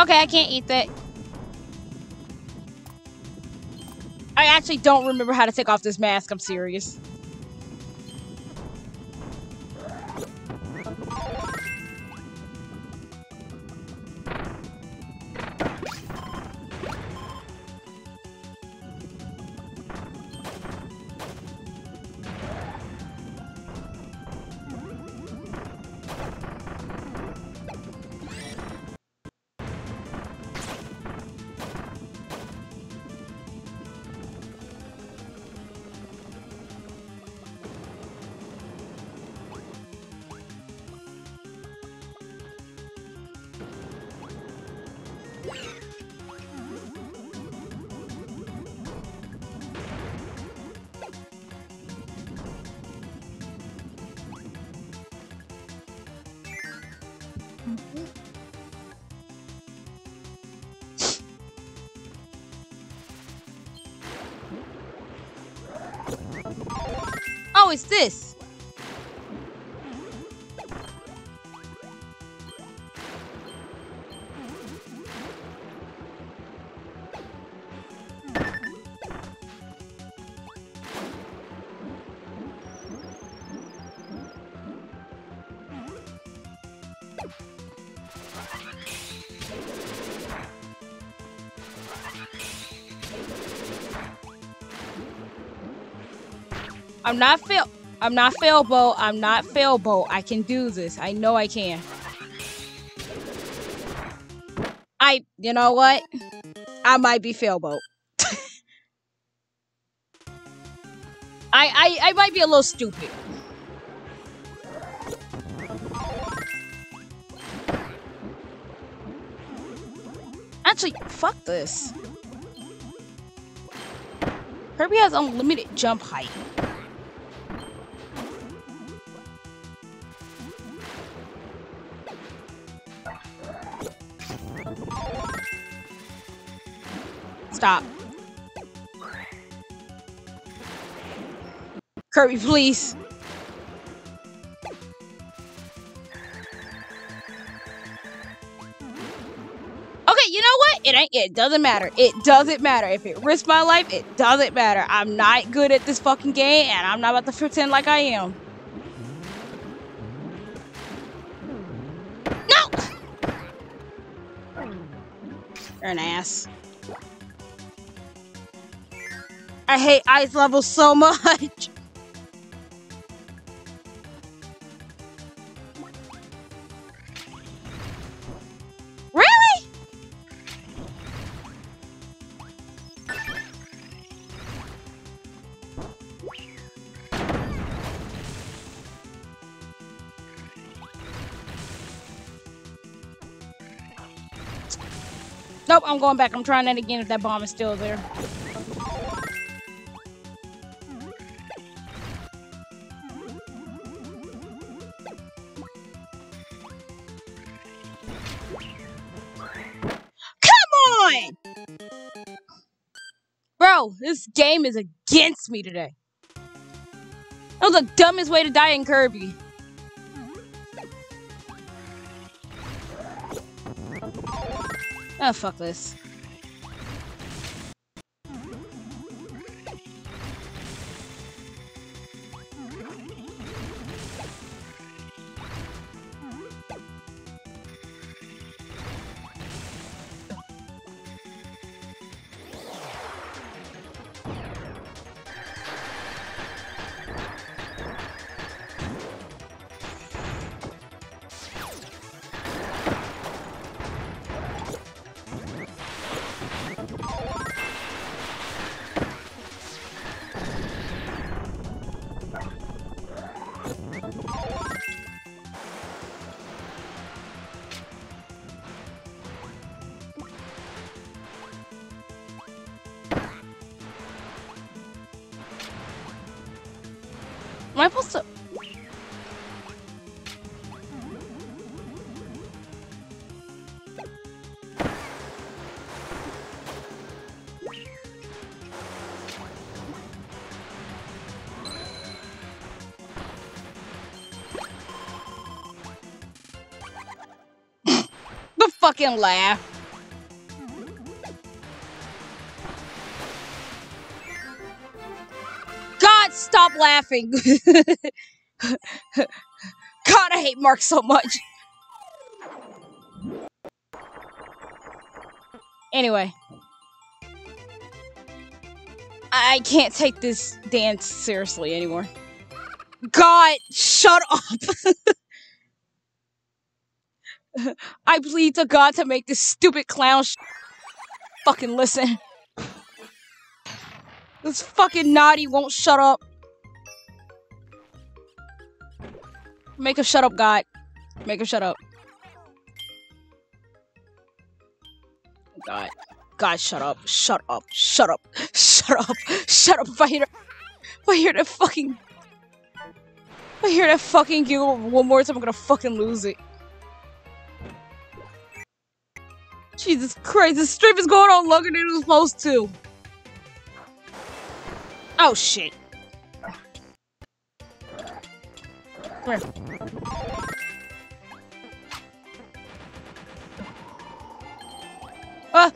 [SPEAKER 2] Okay, I can't eat that. I actually don't remember how to take off this mask. I'm serious. I'm not fail. I'm not failboat. I'm not failboat. I can do this. I know I can. I. You know what? I might be failboat. I, I I might be a little stupid. Actually, fuck this. Kirby has unlimited jump height. Stop. Kirby, please. Okay, you know what? It ain't. It doesn't matter. It doesn't matter. If it risks my life, it doesn't matter. I'm not good at this fucking game, and I'm not about to pretend like I am. No. You're an ass. I hate ice levels so much. really? Nope, I'm going back. I'm trying that again if that bomb is still there. This game is against me today. That was the dumbest way to die in Kirby. Oh, fuck this. Fucking laugh. God, stop laughing. God, I hate Mark so much. Anyway. I can't take this dance seriously anymore. God, shut up. I plead to God to make this stupid clown sh- fucking listen. This fucking naughty won't shut up. Make him shut up, God. Make him shut up. God. God, shut up. Shut up. Shut up. Shut up. Shut up. If I hear, if I hear that fucking. If I hear that fucking giggle one more time, I'm gonna fucking lose it. Jesus Christ, this strip is going on longer than it was supposed to. Oh shit. Where? Ah!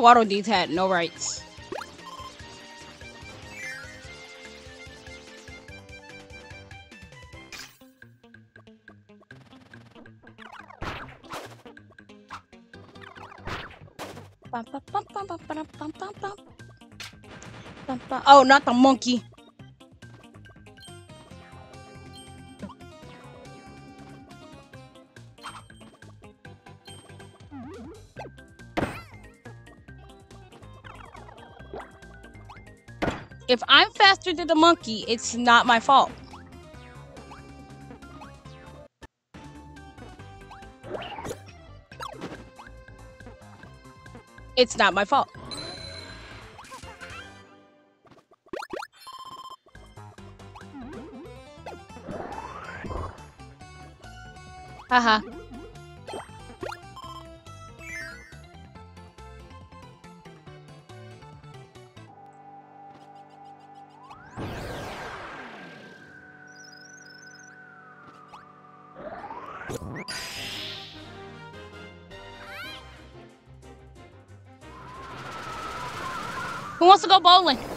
[SPEAKER 2] Waddle Dees had no rights. Oh, not the monkey. If I'm faster than the monkey, it's not my fault. It's not my fault. Haha. Go bowling?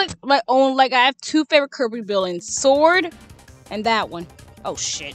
[SPEAKER 2] Like my own like I have two favorite Kirby villains, Sword and that one. Oh shit.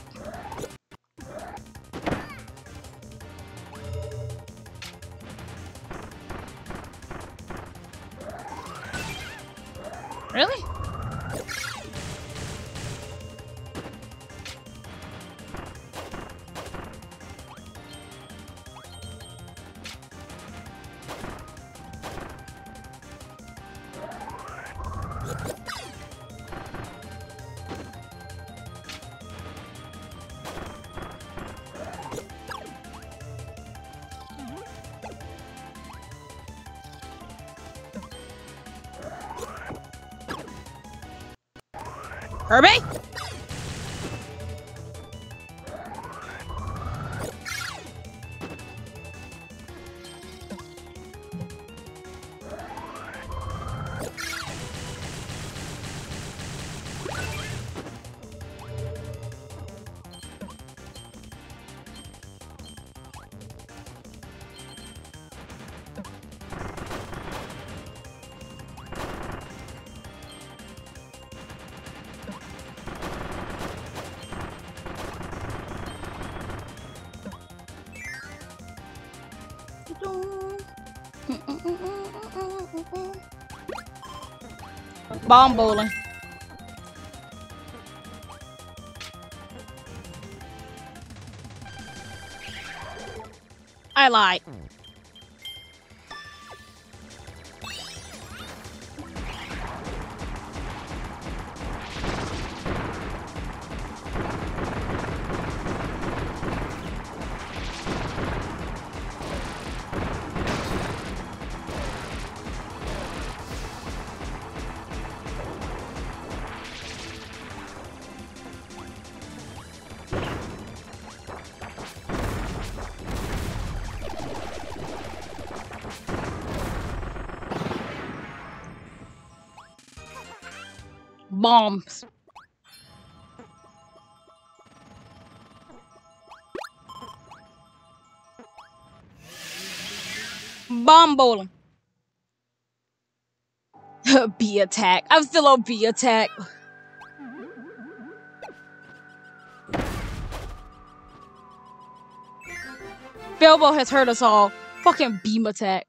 [SPEAKER 2] Bomb bowling. I lied. Bombs. Bomb bowling. B attack. I'm still on B attack. Bilbo has hurt us all. Fucking beam attack.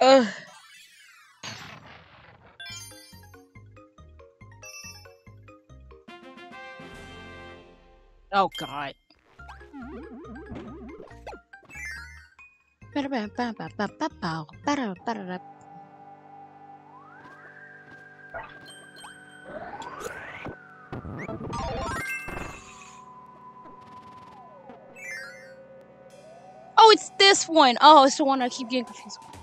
[SPEAKER 2] Ugh. Oh god. Oh, it's this one. Oh, it's the one I keep getting confused. with.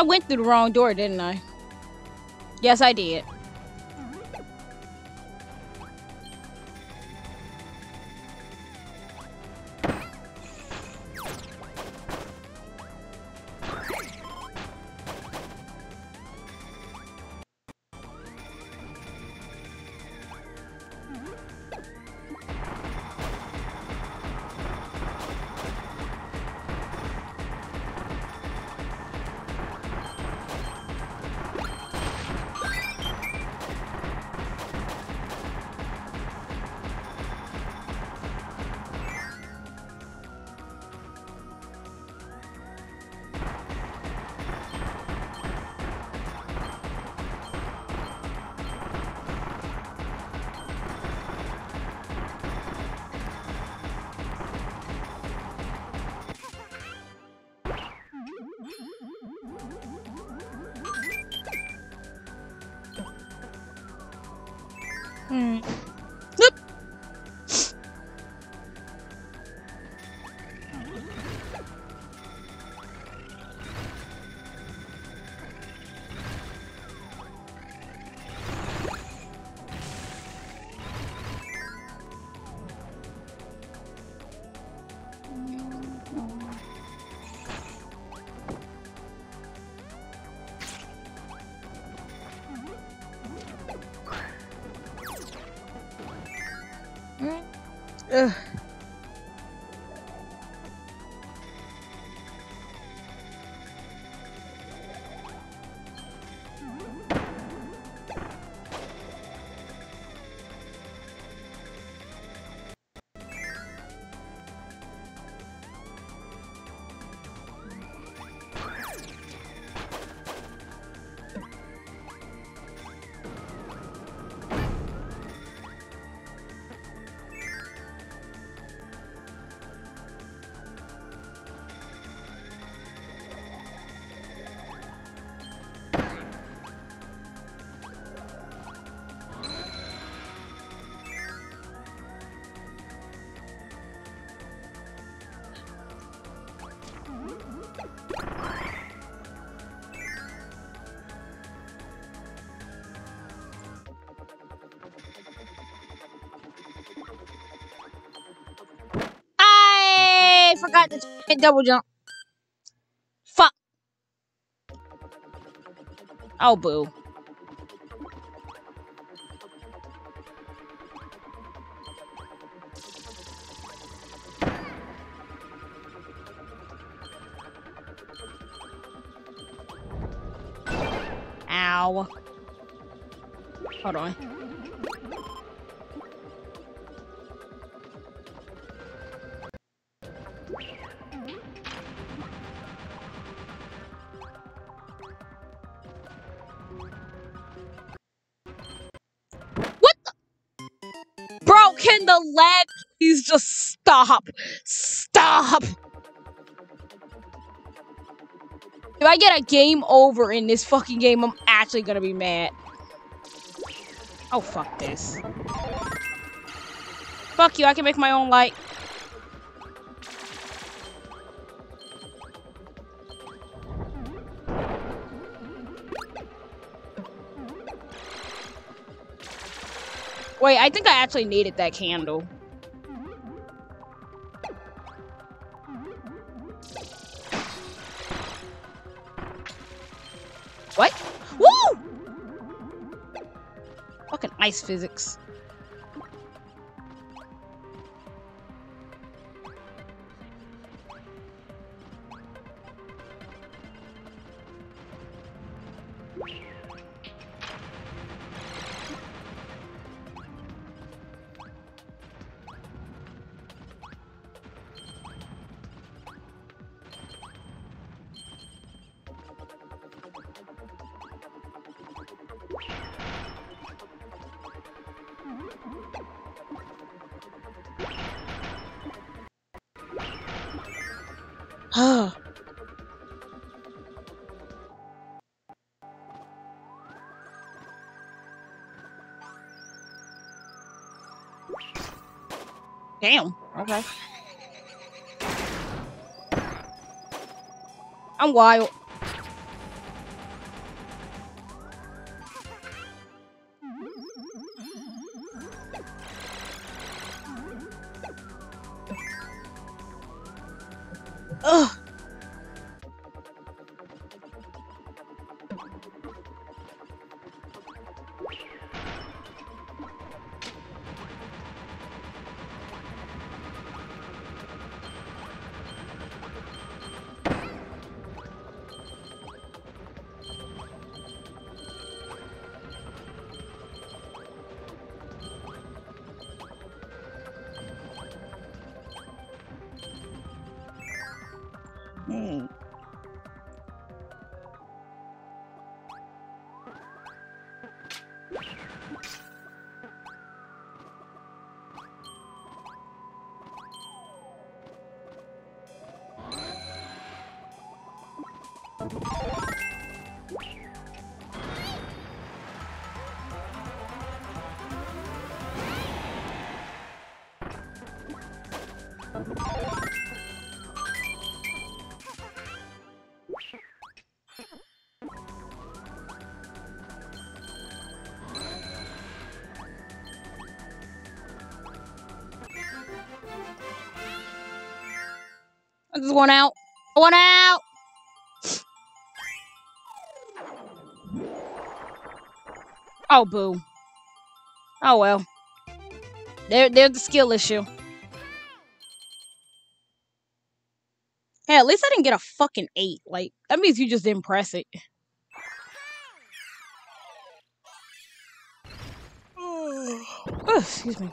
[SPEAKER 2] I went through the wrong door, didn't I? Yes, I did. Forgot to hit double jump. Fuck. Oh, boo. Stop? Stop! If I get a game over in this fucking game, I'm actually gonna be mad. Oh, fuck this. Fuck you, I can make my own light. Wait, I think I actually needed that candle. Ice physics. Damn. Okay. I'm wild. Just want out. One out. Oh, boo. Oh, well. There, there's the skill issue. Hey, at least I didn't get a fucking eight. Like, that means you just didn't press it. Excuse me.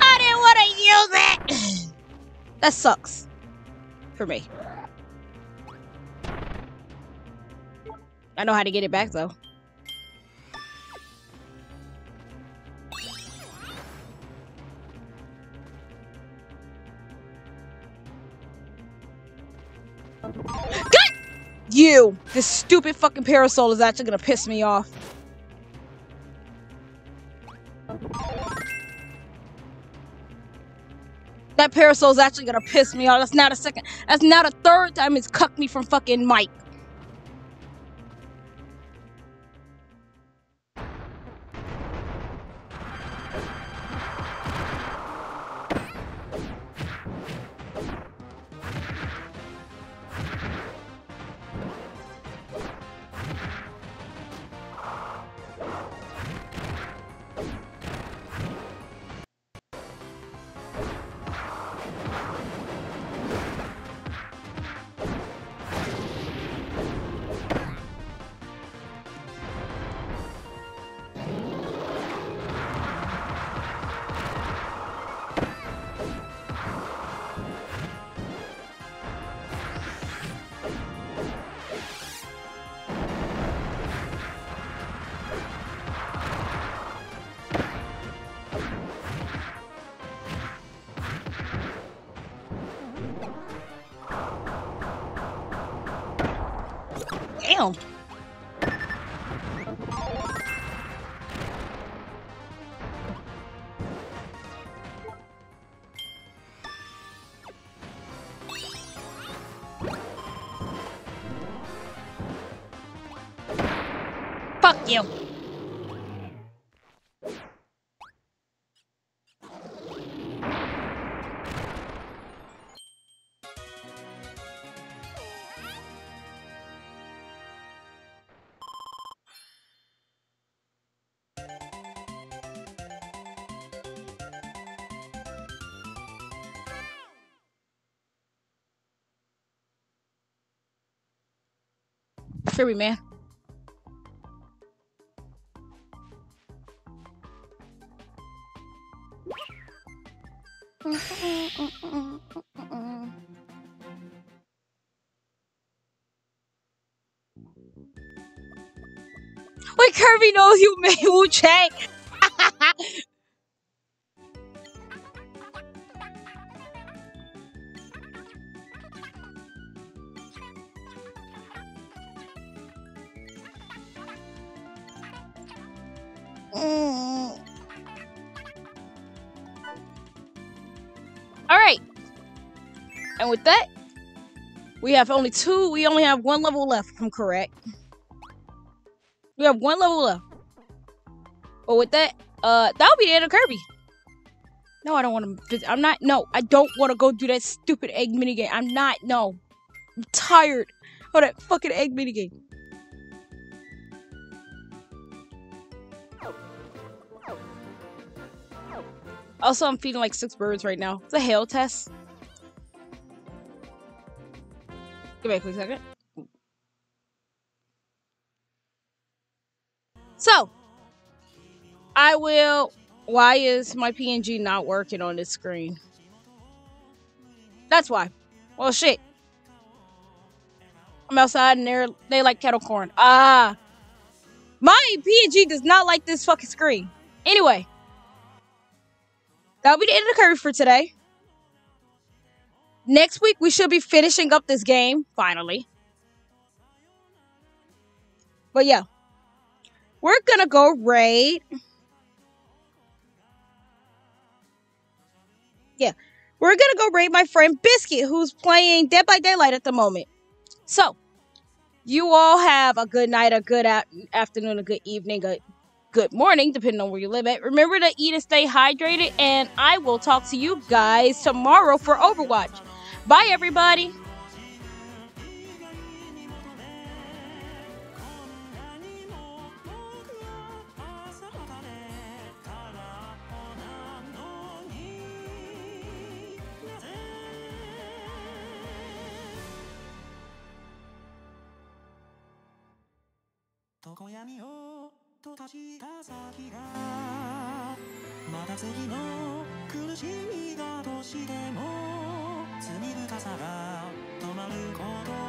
[SPEAKER 2] I didn't want to use it. that sucks for me. I know how to get it back though. This stupid fucking parasol is actually gonna piss me off. That parasol is actually gonna piss me off. That's not a second. That's now the third time it's cucked me from fucking Mike. Kirby, man. Wait, Kirby knows you made Wu Chang. We have only two. We only have one level left, if I'm correct. We have one level left. But with that, uh, that'll be the end of Kirby. No, I don't want to. I'm not. No, I don't want to go do that stupid egg minigame. I'm not. No. I'm tired of that fucking egg minigame. Also, I'm feeding like six birds right now. It's a hail test. Give me a quick second. So, I will. Why is my PNG not working on this screen? That's why. Well, shit. I'm outside and they're they like kettle corn. Ah, my PNG does not like this fucking screen. Anyway, that'll be the end of the curve for today. Next week we should be finishing up this game finally. But yeah, we're gonna go raid. Yeah, we're gonna go raid my friend Biscuit, who's playing Dead by Daylight at the moment. So, you all have a good night, a good a- afternoon, a good evening, a good morning, depending on where you live at. Remember to eat and stay hydrated, and I will talk to you guys tomorrow for Overwatch. Bye, everybody.
[SPEAKER 1] 「また次の苦しみだとしても」罪深さが止まること